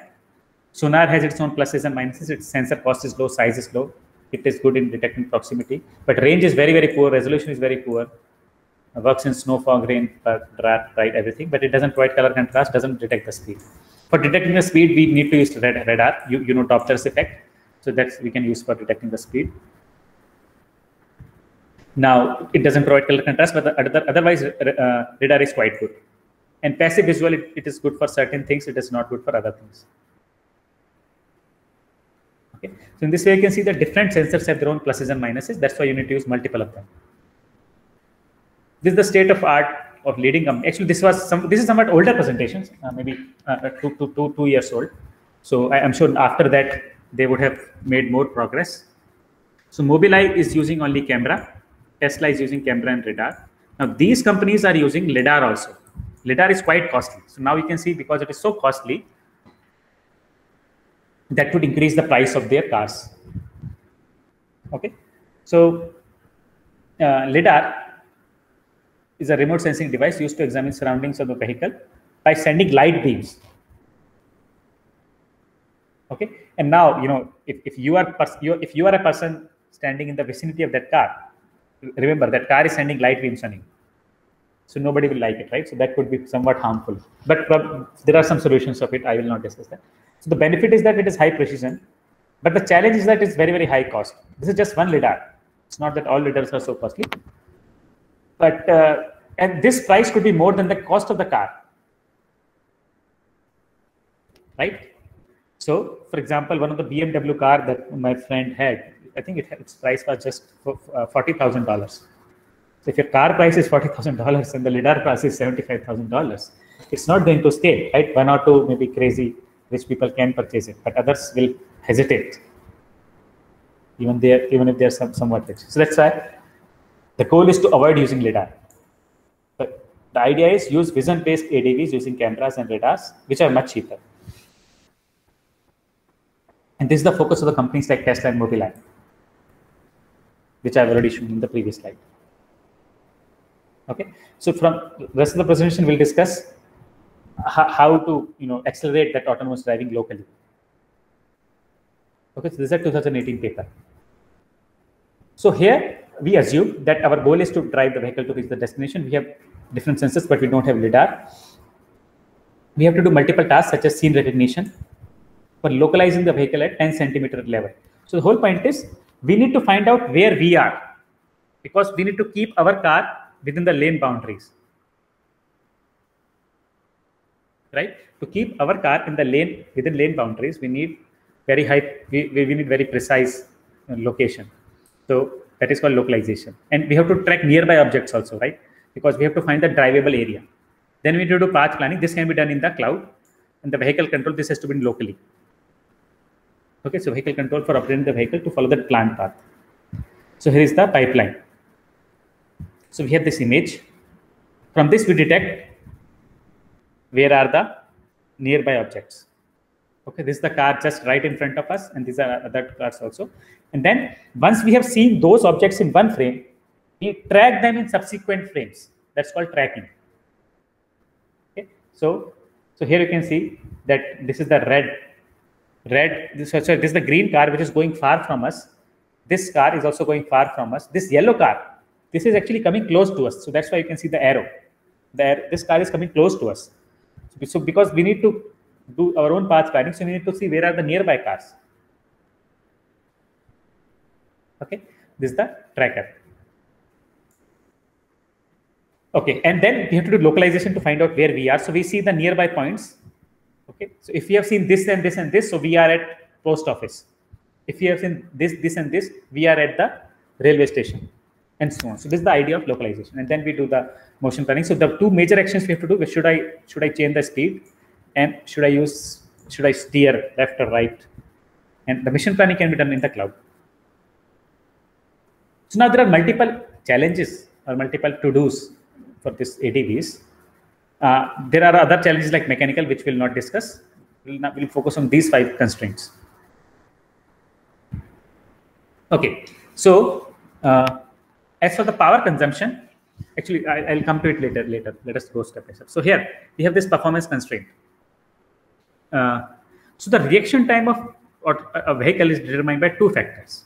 Sonar has its own pluses and minuses. Its sensor cost is low, size is low it is good in detecting proximity, but range is very, very poor, resolution is very poor, works in snow, fog, rain, drought, right, everything, but it doesn't provide color contrast, doesn't detect the speed. For detecting the speed, we need to use red, radar, you, you know Doppler's effect, so that's we can use for detecting the speed. Now, it doesn't provide color contrast, but other, otherwise, uh, radar is quite good. And passive visual, it, it is good for certain things, it is not good for other things. Okay. So in this way, you can see that different sensors have their own pluses and minuses. That's why you need to use multiple of them. This is the state of art of leading company. Actually, this was some. This is somewhat older presentations, uh, maybe uh, two, two, two, two years old. So I, am sure after that they would have made more progress. So Mobileye is using only camera. Tesla is using camera and radar. Now these companies are using lidar also. Lidar is quite costly. So now you can see because it is so costly, that would increase the price of their cars. Okay, so uh, lidar is a remote sensing device used to examine surroundings of the vehicle by sending light beams. Okay, and now you know if, if you are if you are a person standing in the vicinity of that car, remember that car is sending light beams on you. So nobody will like it, right? So that could be somewhat harmful. But uh, there are some solutions of it. I will not discuss that. So the benefit is that it is high precision, but the challenge is that it's very, very high cost. This is just one lidar. It's not that all lidars are so costly. But, uh, and this price could be more than the cost of the car. Right? So, for example, one of the BMW car that my friend had, I think it, its price was just uh, $40,000. So if your car price is $40,000 and the lidar price is $75,000, it's not going to scale right? One or two maybe crazy rich people can purchase it, but others will hesitate, even there, even if they are some, somewhat rich. So that's why the goal is to avoid using lidar. The idea is use vision-based ADVs using cameras and radars, which are much cheaper. And this is the focus of the companies like Tesla and Mobileye, which I've already shown in the previous slide. Okay, so from rest of the presentation, we'll discuss how to you know accelerate that autonomous driving locally. Okay, so this is a 2018 paper. So here we assume that our goal is to drive the vehicle to reach the destination. We have different sensors, but we don't have lidar. We have to do multiple tasks such as scene recognition for localizing the vehicle at 10 centimeter level. So the whole point is we need to find out where we are because we need to keep our car within the lane boundaries. Right? To keep our car in the lane within lane boundaries, we need very high, we, we need very precise uh, location. So that is called localization. And we have to track nearby objects also, right? Because we have to find the drivable area. Then we need to do path planning. This can be done in the cloud. And the vehicle control, this has to be locally. Okay, so vehicle control for operating the vehicle to follow the planned path. So here is the pipeline. So we have this image. From this, we detect where are the nearby objects. Okay, this is the car just right in front of us, and these are other cars also. And then once we have seen those objects in one frame, we track them in subsequent frames. That's called tracking. Okay, so so here you can see that this is the red, red. This, so this is the green car which is going far from us. This car is also going far from us. This yellow car, this is actually coming close to us. So that's why you can see the arrow. There, this car is coming close to us. So because we need to do our own path planning. So we need to see where are the nearby cars. Okay, this is the tracker. Okay, and then we have to do localization to find out where we are. So we see the nearby points. Okay, so if we have seen this and this and this, so we are at post office. If we have seen this, this and this, we are at the railway station and so on. So this is the idea of localization. And then we do the motion planning. So the two major actions we have to do, should I, should I change the speed? and should I use, should I steer left or right? And the mission planning can be done in the cloud. So now there are multiple challenges or multiple to-dos for this ADVs. Uh, there are other challenges like mechanical, which we'll not discuss. We'll, not, we'll focus on these five constraints. Okay, so uh, as for the power consumption, actually I, will come to it later. Later, let us go step by step. So here we have this performance constraint. Uh, so the reaction time of a vehicle is determined by two factors.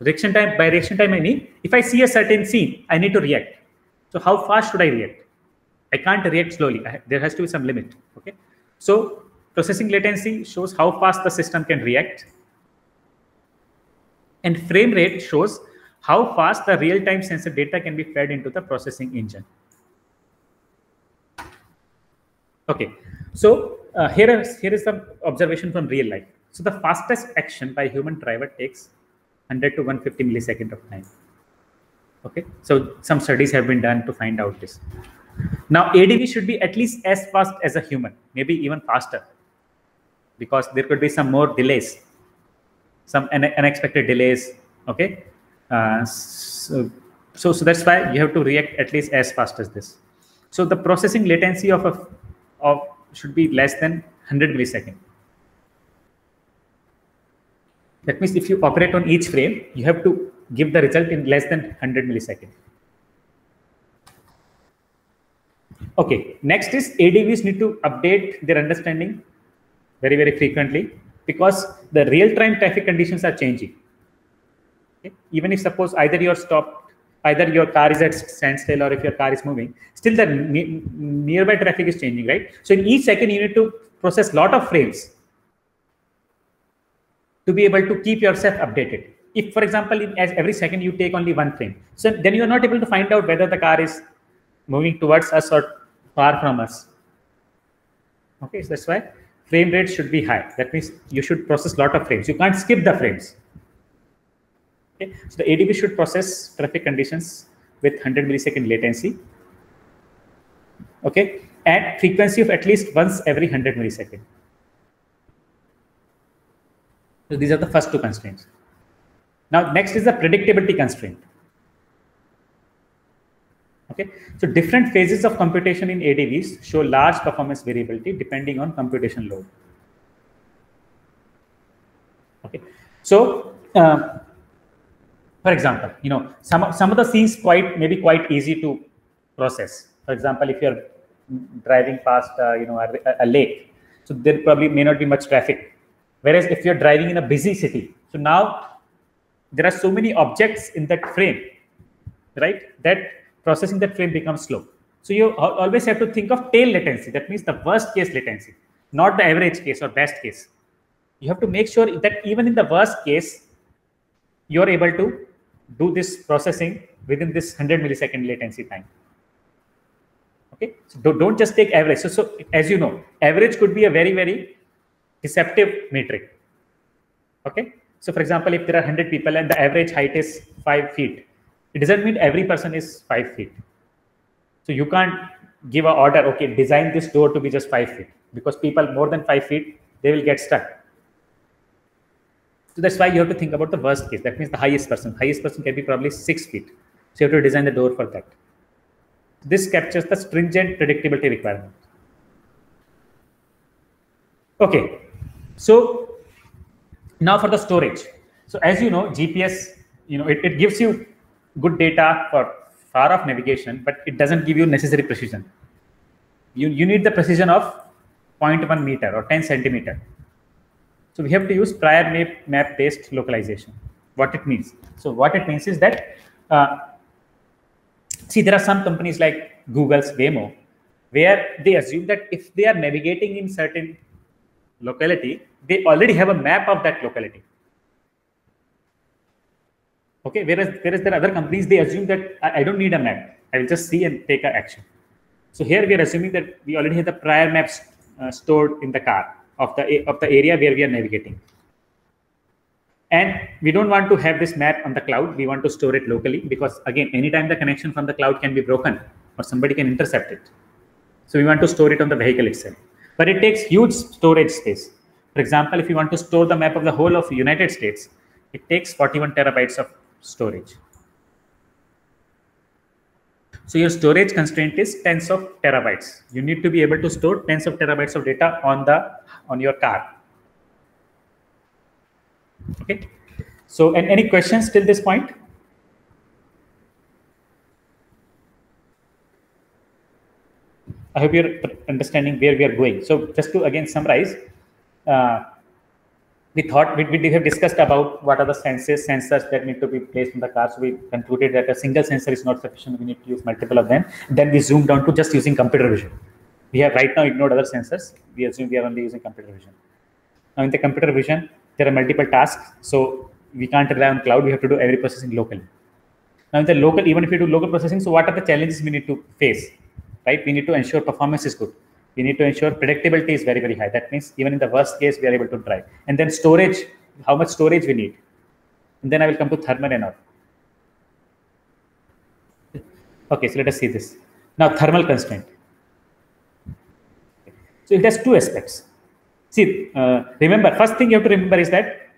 Reaction time, by reaction time I mean, if I see a certain scene, I need to react. So how fast should I react? I can't react slowly. there has to be some limit. Okay. So processing latency shows how fast the system can react. And frame rate shows how fast the real-time sensor data can be fed into the processing engine. Okay, so uh, here, is, here is the observation from real life. So the fastest action by human driver takes 100 to 150 millisecond of time. Okay, so some studies have been done to find out this. Now ADV should be at least as fast as a human, maybe even faster, because there could be some more delays, some unexpected delays. Okay, uh, so, so so that's why you have to react at least as fast as this. So the processing latency of a of should be less than 100 millisecond. That means if you operate on each frame, you have to give the result in less than 100 milliseconds. Okay, next is ADVs need to update their understanding very, very frequently because the real-time traffic conditions are changing. Okay? Even if suppose either you're stopped either your car is at standstill or if your car is moving, still the ne nearby traffic is changing, right? So in each second, you need to process lot of frames to be able to keep yourself updated. If, for example, in, as every second you take only one frame, so then you are not able to find out whether the car is moving towards us or far from us. Okay, so that's why frame rate should be high. That means you should process lot of frames. You can't skip the frames. Okay. So the ADV should process traffic conditions with 100 millisecond latency. Okay, at frequency of at least once every 100 millisecond. So these are the first two constraints. Now next is the predictability constraint. Okay, so different phases of computation in ADVs show large performance variability depending on computation load. Okay, so uh, for example, you know, some, some of the scenes quite maybe quite easy to process. For example, if you're driving past, uh, you know, a, a, lake, so there probably may not be much traffic. Whereas if you're driving in a busy city, so now there are so many objects in that frame, right? That processing that frame becomes slow. So you always have to think of tail latency. That means the worst case latency, not the average case or best case. You have to make sure that even in the worst case, you're able to do this processing within this 100 millisecond latency time. Okay, so don't just take average. So, so as you know, average could be a very, very deceptive metric. Okay, so for example, if there are 100 people and the average height is 5 feet, it doesn't mean every person is 5 feet. So you can't give an order, okay, design this door to be just 5 feet because people more than 5 feet, they will get stuck. So that's why you have to think about the worst case. That means the highest person. Highest person can be probably 6 feet. So you have to design the door for that. This captures the stringent predictability requirement. Okay, so now for the storage. So as you know, GPS, you know, it, it gives you good data for far off navigation, but it doesn't give you necessary precision. You, you need the precision of 0.1 meter or 10 centimeter. So we have to use prior map, map based localization. What it means. So what it means is that uh, see there are some companies like Google's Waymo where they assume that if they are navigating in certain locality, they already have a map of that locality. Okay, whereas whereas there are other companies, they assume that I, I don't need a map. I will just see and take a action. So here we are assuming that we already have the prior maps uh, stored in the car of the of the area where we are navigating. And we don't want to have this map on the cloud. We want to store it locally because again, anytime the connection from the cloud can be broken or somebody can intercept it. So we want to store it on the vehicle itself. But it takes huge storage space. For example, if you want to store the map of the whole of United States, it takes 41 terabytes of storage. So your storage constraint is tens of terabytes. You need to be able to store tens of terabytes of data on the on your car. Okay. So and any questions till this point? I hope you're understanding where we are going. So just to again summarize, uh, we thought we, we have discussed about what are the sensors sensors that need to be placed in the car. So we concluded that a single sensor is not sufficient. We need to use multiple of them. Then we zoomed down to just using computer vision. We have right now ignored other sensors. We assume we are only using computer vision. Now in the computer vision there are multiple tasks. So we can't rely on cloud. We have to do every processing locally. Now in the local even if we do local processing so what are the challenges we need to face right we need to ensure performance is good we need to ensure predictability is very, very high. That means even in the worst case, we are able to drive. And then storage, how much storage we need. And then I will come to thermal and all. Okay, so let us see this. Now, thermal constraint. So it has two aspects. See, uh, remember, first thing you have to remember is that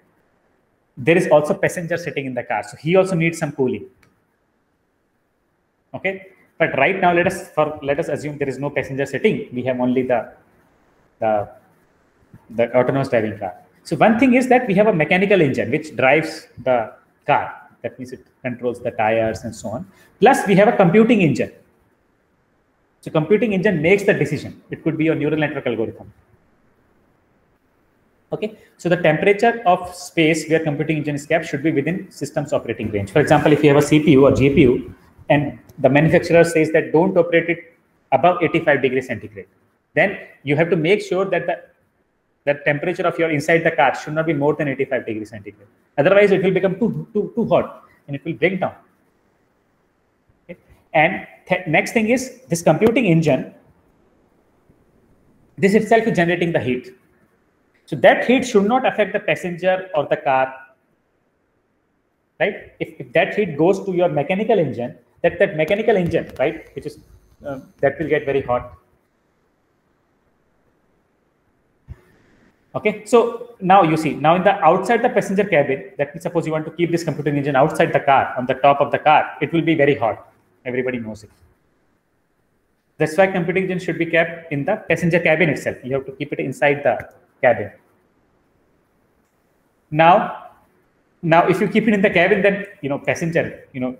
there is also passenger sitting in the car. So he also needs some cooling. Okay. But right now, let us for let us assume there is no passenger sitting. We have only the the the autonomous driving car. So one thing is that we have a mechanical engine which drives the car. That means it controls the tires and so on. Plus, we have a computing engine. So computing engine makes the decision. It could be your neural network algorithm. Okay, so the temperature of space where computing engine is kept should be within system's operating range. For example, if you have a CPU or GPU, and the manufacturer says that don't operate it above 85 degrees centigrade. Then you have to make sure that the the temperature of your inside the car should not be more than 85 degrees centigrade. Otherwise it will become too too, too hot and it will break down. Okay? and th next thing is this computing engine this itself is generating the heat. So that heat should not affect the passenger or the car. Right? If, if that heat goes to your mechanical engine that that mechanical engine, right, which is uh, that will get very hot. Okay, so now you see now in the outside the passenger cabin, that means suppose you want to keep this computing engine outside the car on the top of the car, it will be very hot. Everybody knows it. That's why computing engine should be kept in the passenger cabin itself. You have to keep it inside the cabin. Now, now if you keep it in the cabin, then you know passenger, you know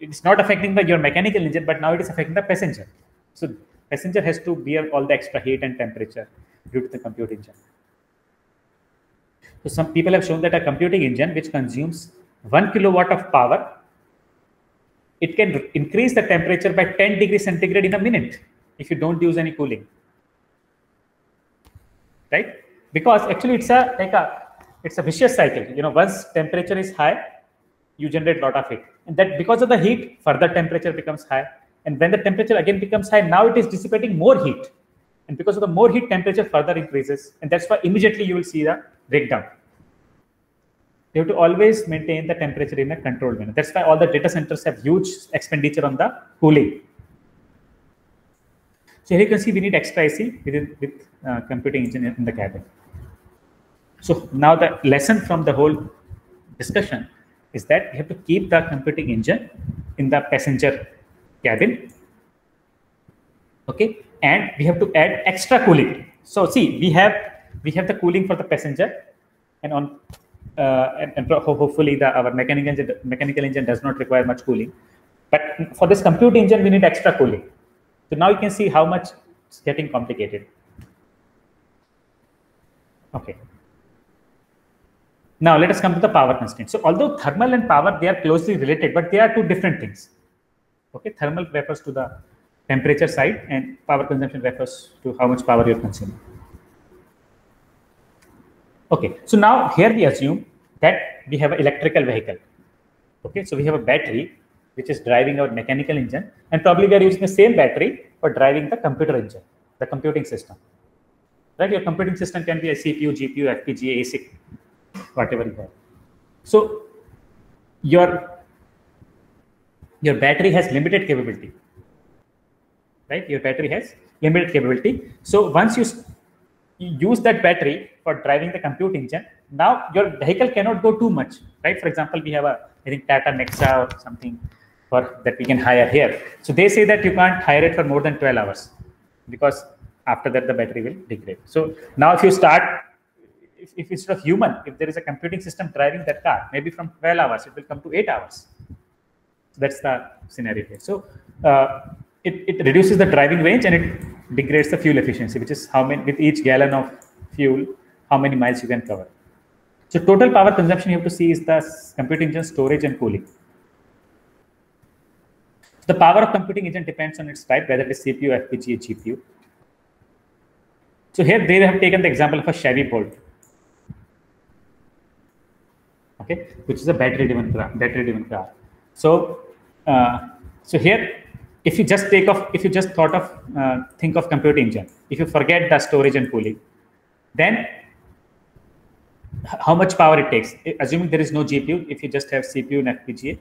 it's not affecting the your mechanical engine, but now it is affecting the passenger. So passenger has to bear all the extra heat and temperature due to the compute engine. So some people have shown that a computing engine which consumes one kilowatt of power, it can increase the temperature by 10 degrees centigrade in a minute if you don't use any cooling. Right? Because actually it's a like a it's a vicious cycle. You know, once temperature is high, you generate a lot of heat. And that because of the heat, further temperature becomes high. And when the temperature again becomes high, now it is dissipating more heat. And because of the more heat, temperature further increases. And that's why immediately you will see the breakdown. You have to always maintain the temperature in a controlled manner. That's why all the data centers have huge expenditure on the cooling. So here you can see we need extra AC with, with uh, computing engine in the cabin. So now the lesson from the whole discussion is that we have to keep the computing engine in the passenger cabin. Okay, and we have to add extra cooling. So see, we have we have the cooling for the passenger, and on uh, and, and, hopefully the our mechanical engine mechanical engine does not require much cooling. But for this compute engine, we need extra cooling. So now you can see how much it's getting complicated. Okay. Now let us come to the power constraint. So although thermal and power, they are closely related, but they are two different things. Okay, thermal refers to the temperature side and power consumption refers to how much power you're consuming. Okay, so now here we assume that we have an electrical vehicle. Okay, so we have a battery which is driving our mechanical engine and probably we are using the same battery for driving the computer engine, the computing system. Right, your computing system can be a CPU, GPU, FPGA, ASIC, whatever you have. So your your battery has limited capability, right? Your battery has limited capability. So once you, use that battery for driving the compute engine, now your vehicle cannot go too much, right? For example, we have a I think Tata Nexa or something for that we can hire here. So they say that you can't hire it for more than 12 hours because after that the battery will degrade. So now if you start if, if instead of human, if there is a computing system driving that car, maybe from 12 hours, it will come to 8 hours. That's the scenario here. So uh, it, it reduces the driving range and it degrades the fuel efficiency, which is how many, with each gallon of fuel, how many miles you can cover. So total power consumption you have to see is the computing engine storage and cooling. The power of computing engine depends on its type, whether it is CPU, FPGA, GPU. So here they have taken the example of a Chevy Bolt okay, which is a battery-driven car. Battery-driven car. So, uh, so here, if you just take off, if you just thought of, uh, think of compute engine, if you forget the storage and cooling, then how much power it takes? Assuming there is no GPU, if you just have CPU and FPGA,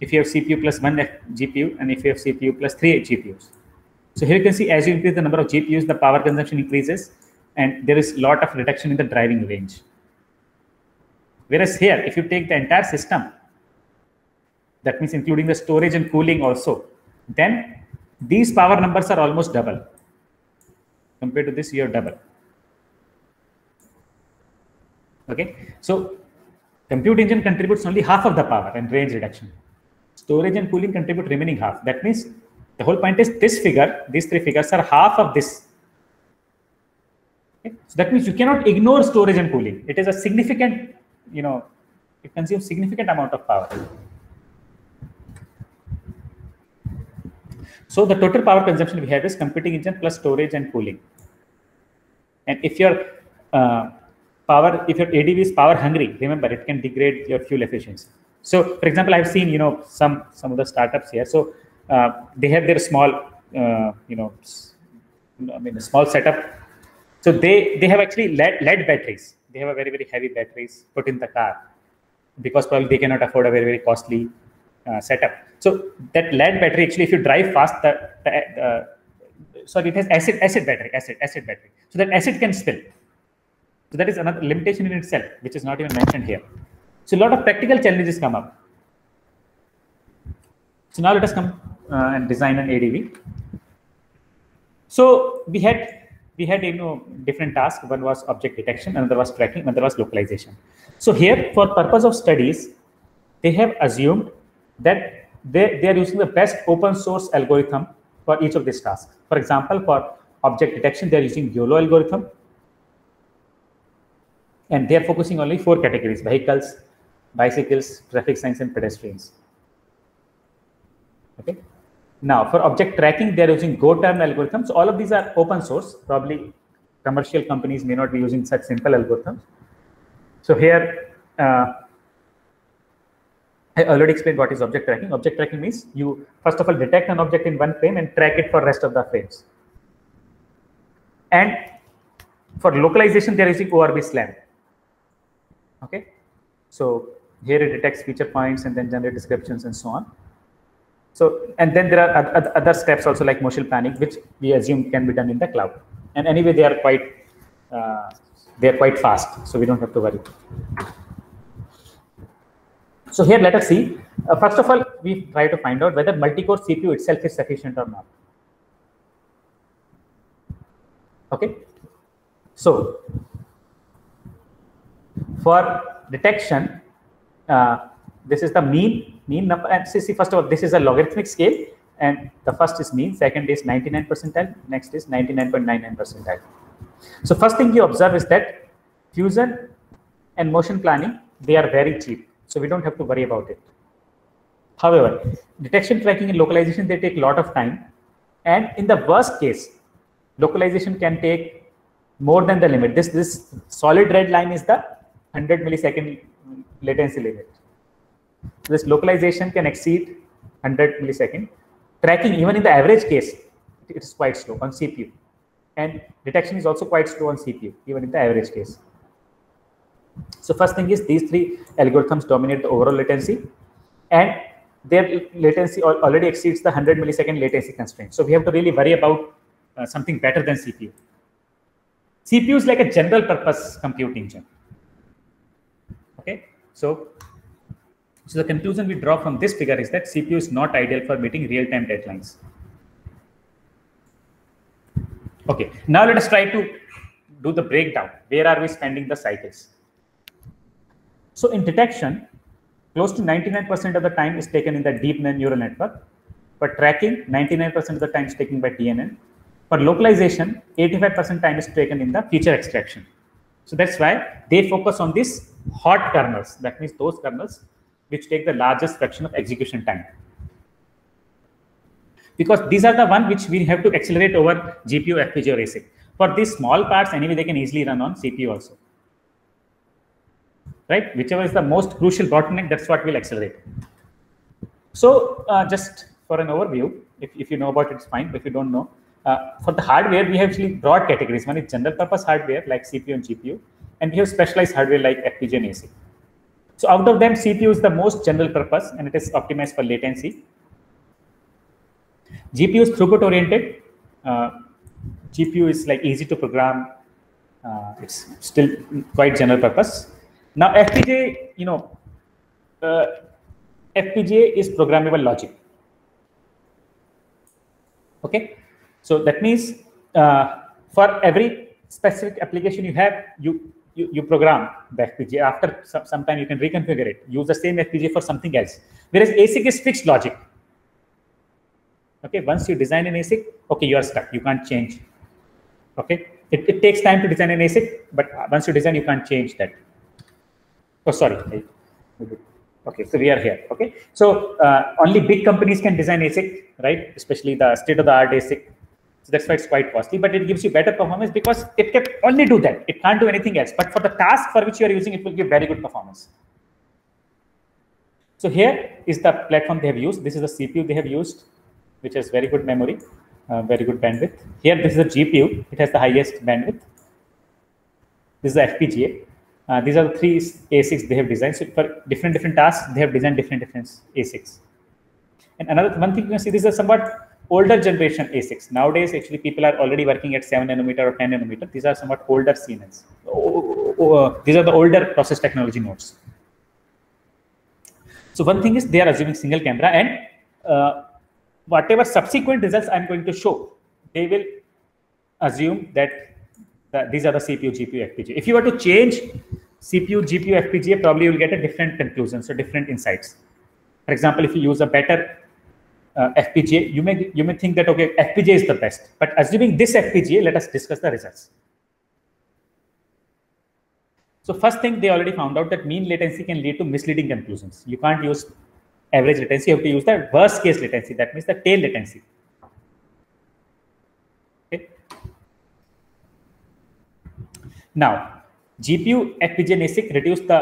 if you have CPU plus one GPU, and if you have CPU plus three GPUs. So here you can see as you increase the number of GPUs, the power consumption increases, and there is a lot of reduction in the driving range. Whereas here, if you take the entire system, that means including the storage and cooling also, then these power numbers are almost double. Compared to this, you have double. Okay, so compute engine contributes only half of the power and range reduction. Storage and cooling contribute remaining half. That means the whole point is this figure, these three figures are half of this. Okay? So that means you cannot ignore storage and cooling. It is a significant you know, it consumes significant amount of power. So the total power consumption we have is computing engine plus storage and cooling. And if your uh, power, if your ADV is power hungry, remember it can degrade your fuel efficiency. So, for example, I've seen you know some some of the startups here. So uh, they have their small uh, you know I mean a small setup. So they they have actually lead, lead batteries they have a very very heavy batteries put in the car because probably they cannot afford a very very costly uh, setup. So that lead battery actually, if you drive fast, the, the uh, sorry, it has acid acid battery, acid acid battery. So that acid can spill. So that is another limitation in itself, which is not even mentioned here. So a lot of practical challenges come up. So now let us come uh, and design an ADV. So we had we had you know different tasks. One was object detection, another was tracking, another was localization. So here, for purpose of studies, they have assumed that they, they are using the best open source algorithm for each of these tasks. For example, for object detection, they are using YOLO algorithm. And they are focusing only four categories, vehicles, bicycles, traffic signs, and pedestrians. Okay. Now, for object tracking, they are using GOTURN algorithms. All of these are open source. Probably commercial companies may not be using such simple algorithms. So here, uh, I already explained what is object tracking. Object tracking means you first of all detect an object in one frame and track it for rest of the frames. And for localization, they're using ORB SLAM. Okay, so here it detects feature points and then generate descriptions and so on. So and then there are other steps also like motion planning, which we assume can be done in the cloud. And anyway, they are quite uh, they are quite fast, so we don't have to worry. So here, let us see. Uh, first of all, we try to find out whether multi-core CPU itself is sufficient or not. Okay. So for detection, uh, this is the mean mean number. And see, see, first of all, this is a logarithmic scale, and the first is mean, second is 99 percentile, next is 99.99 percentile. So first thing you observe is that fusion and motion planning they are very cheap so we don't have to worry about it. However, detection, tracking, and localization, they take a lot of time. And in the worst case, localization can take more than the limit. This, this solid red line is the 100 millisecond latency limit. This localization can exceed 100 millisecond. Tracking, even in the average case, it is quite slow on CPU. And detection is also quite slow on CPU, even in the average case. So first thing is these three algorithms dominate the overall latency and their latency already exceeds the 100 millisecond latency constraint. So we have to really worry about uh, something better than CPU. CPU is like a general purpose compute engine. Okay, so so the conclusion we draw from this figure is that CPU is not ideal for meeting real-time deadlines. Okay, now let us try to do the breakdown. Where are we spending the cycles? So in detection, close to 99% of the time is taken in the deep neural network. For tracking, 99% of the time is taken by DNN. For localization, 85% time is taken in the feature extraction. So that's why they focus on these hot kernels. That means those kernels which take the largest fraction of execution time. Because these are the one which we have to accelerate over GPU, FPGA, or ASIC. For these small parts, anyway, they can easily run on CPU also right? Whichever is the most crucial bottleneck, that's what will accelerate. So uh, just for an overview, if, if you know about it, it's fine. But if you don't know, uh, for the hardware, we have actually broad categories. One is general purpose hardware like CPU and GPU, and we have specialized hardware like FPGA and ASIC. So out of them, CPU is the most general purpose, and it is optimized for latency. GPU is throughput oriented. Uh, GPU is like easy to program. Uh, it's still quite general purpose. Now FPGA, you know, uh, FPGA is programmable logic. Okay, so that means uh, for every specific application you have, you you, you program the FPGA. After some, some time, you can reconfigure it. Use the same FPGA for something else. Whereas ASIC is fixed logic. Okay, once you design an ASIC, okay, you are stuck. You can't change. Okay, it, it takes time to design an ASIC, but once you design, you can't change that. Oh, sorry. Okay, so we are here. Okay, so uh, only big companies can design ASIC, right? Especially the state-of-the-art ASIC. So that's why it's quite costly, but it gives you better performance because it can only do that. It can't do anything else. But for the task for which you are using, it will give very good performance. So here is the platform they have used. This is the CPU they have used, which has very good memory, uh, very good bandwidth. Here, this is a GPU. It has the highest bandwidth. This is the FPGA. Uh, these are the three ASICs they have designed. So for different different tasks, they have designed different different ASICs. And another one thing you can see, these are somewhat older generation ASICs. Nowadays, actually, people are already working at 7 nanometer or 10 nanometer. These are somewhat older CNNs. Oh, oh, oh, these are the older process technology nodes. So one thing is they are assuming single camera and uh, whatever subsequent results I'm going to show, they will assume that these are the CPU, GPU, FPGA. If you were to change CPU, GPU, FPGA, probably you will get a different conclusion, so different insights. For example, if you use a better uh, FPGA, you may you may think that okay, FPGA is the best. But assuming this FPGA, let us discuss the results. So first thing, they already found out that mean latency can lead to misleading conclusions. You can't use average latency. You have to use the worst case latency. That means the tail latency. Okay. Now, GPU FPGA ASIC reduce the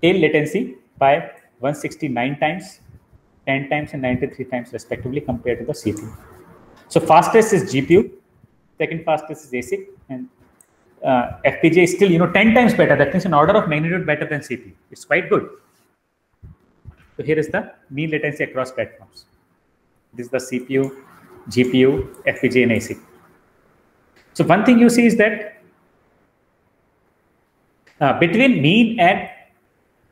tail latency by 169 times, 10 times, and 93 times respectively compared to the CPU. So fastest is GPU, second fastest is ASIC, and uh, FPGA is still you know 10 times better. That means an order of magnitude better than CPU. It's quite good. So here is the mean latency across platforms. This is the CPU, GPU, FPGA, and ASIC. So one thing you see is that uh, between mean and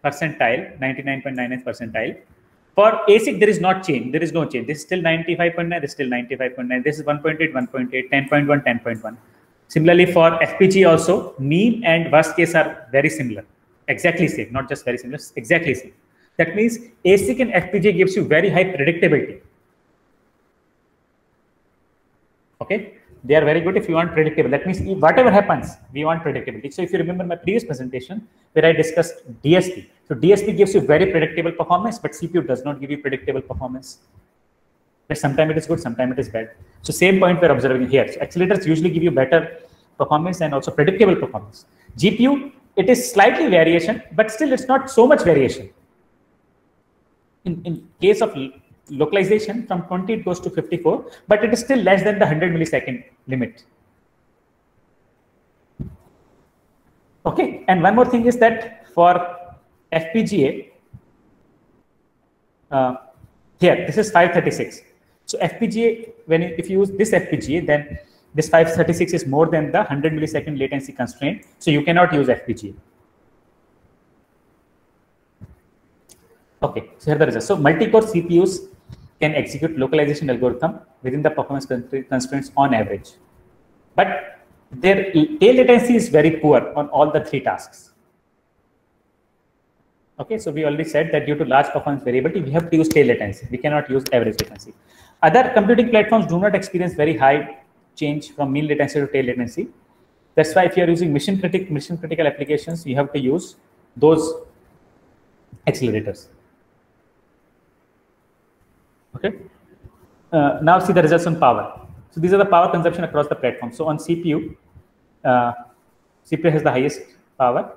percentile, 99.99 percentile, for ASIC, there is not change. There is no change. This is still 95.9. This is still 95.9. This is 1.8, 1.8, 10.1, 10.1. Similarly, for FPG also, mean and worst case are very similar. Exactly same, not just very similar, exactly same. That means ASIC and FPGA gives you very high predictability. Okay, they are very good if you want predictable. That means whatever happens, we want predictability. So if you remember my previous presentation where I discussed DSP. So DSP gives you very predictable performance, but CPU does not give you predictable performance. But sometimes it is good, sometimes it is bad. So same point we're observing here. So accelerators usually give you better performance and also predictable performance. GPU, it is slightly variation, but still it's not so much variation. In, in case of localization from 20 it goes to 54 but it is still less than the 100 millisecond limit. Okay and one more thing is that for fpga uh, here this is 536 so fpga when if you use this fpga then this 536 is more than the 100 millisecond latency constraint so you cannot use fpga okay so here the result so multi-core cpus can execute localization algorithm within the performance constraints on average. But their tail latency is very poor on all the three tasks. Okay, so we already said that due to large performance variability, we have to use tail latency. We cannot use average latency. Other computing platforms do not experience very high change from mean latency to tail latency. That's why if you are using mission critical mission critical applications, you have to use those accelerators. Okay. Uh, now see the results on power. So these are the power consumption across the platform. So on CPU, uh, CPU has the highest power.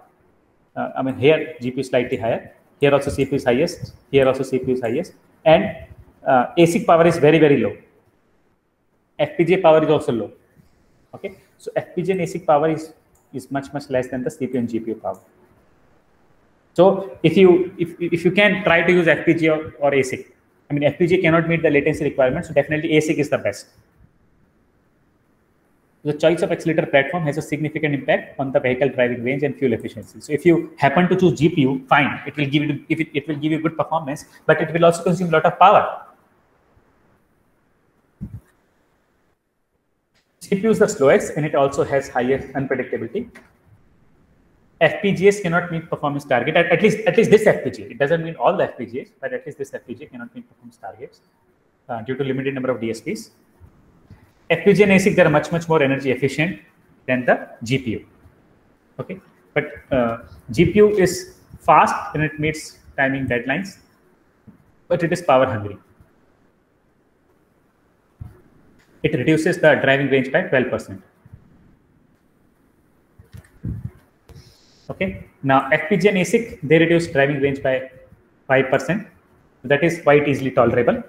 Uh, I mean here GPU is slightly higher. Here also CPU is highest. Here also CPU is highest. And uh, ASIC power is very very low. FPGA power is also low. Okay. So FPGA and ASIC power is is much much less than the CPU and GPU power. So if you if if you can try to use FPGA or, or ASIC, I mean, FPGA cannot meet the latency requirements, so definitely ASIC is the best. The choice of accelerator platform has a significant impact on the vehicle driving range and fuel efficiency. So if you happen to choose GPU, fine, it will give you if it, it will give you good performance, but it will also consume a lot of power. CPU is the slowest and it also has highest unpredictability. FPGAs cannot meet performance target at, at least at least this FPGA. It doesn't mean all the FPGAs, but at least this FPGA cannot meet performance targets uh, due to limited number of DSPs. FPGA and ASIC they are much much more energy efficient than the GPU. Okay, but uh, GPU is fast and it meets timing deadlines, but it is power hungry. It reduces the driving range by 12 percent. Okay. Now FPGA and ASIC, they reduce driving range by 5%. That is quite easily tolerable.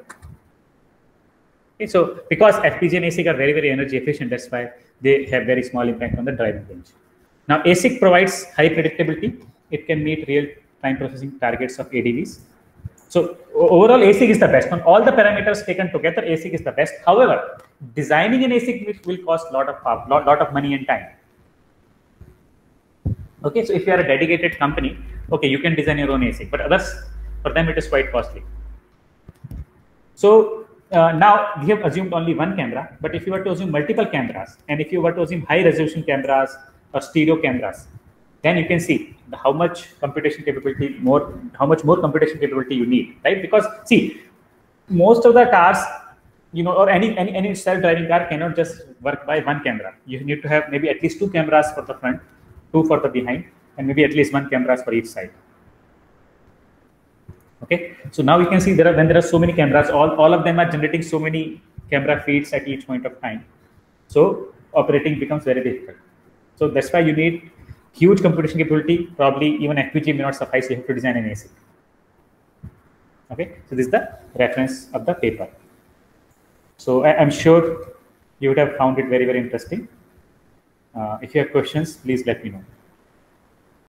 Okay, so because FPGA and ASIC are very, very energy efficient, that's why they have very small impact on the driving range. Now ASIC provides high predictability. It can meet real time processing targets of ADVs. So overall ASIC is the best. On all the parameters taken together, ASIC is the best. However, designing an ASIC will cost a lot of lot, lot of money and time. Okay, so if you are a dedicated company, okay, you can design your own ASIC, but others, for them, it is quite costly. So uh, now we have assumed only one camera, but if you were to assume multiple cameras, and if you were to assume high resolution cameras or stereo cameras, then you can see how much computation capability more, how much more computation capability you need, right? Because see, most of the cars, you know, or any any any self-driving car cannot just work by one camera. You need to have maybe at least two cameras for the front, two for the behind, and maybe at least one cameras for each side. Okay, so now you can see there are when there are so many cameras, all all of them are generating so many camera feeds at each point of time. So operating becomes very difficult. So that's why you need huge computation capability. Probably even FPGA may not suffice. You have to design an ASIC. Okay, so this is the reference of the paper. So I, am sure you would have found it very, very interesting. Uh, if you have questions, please let me know.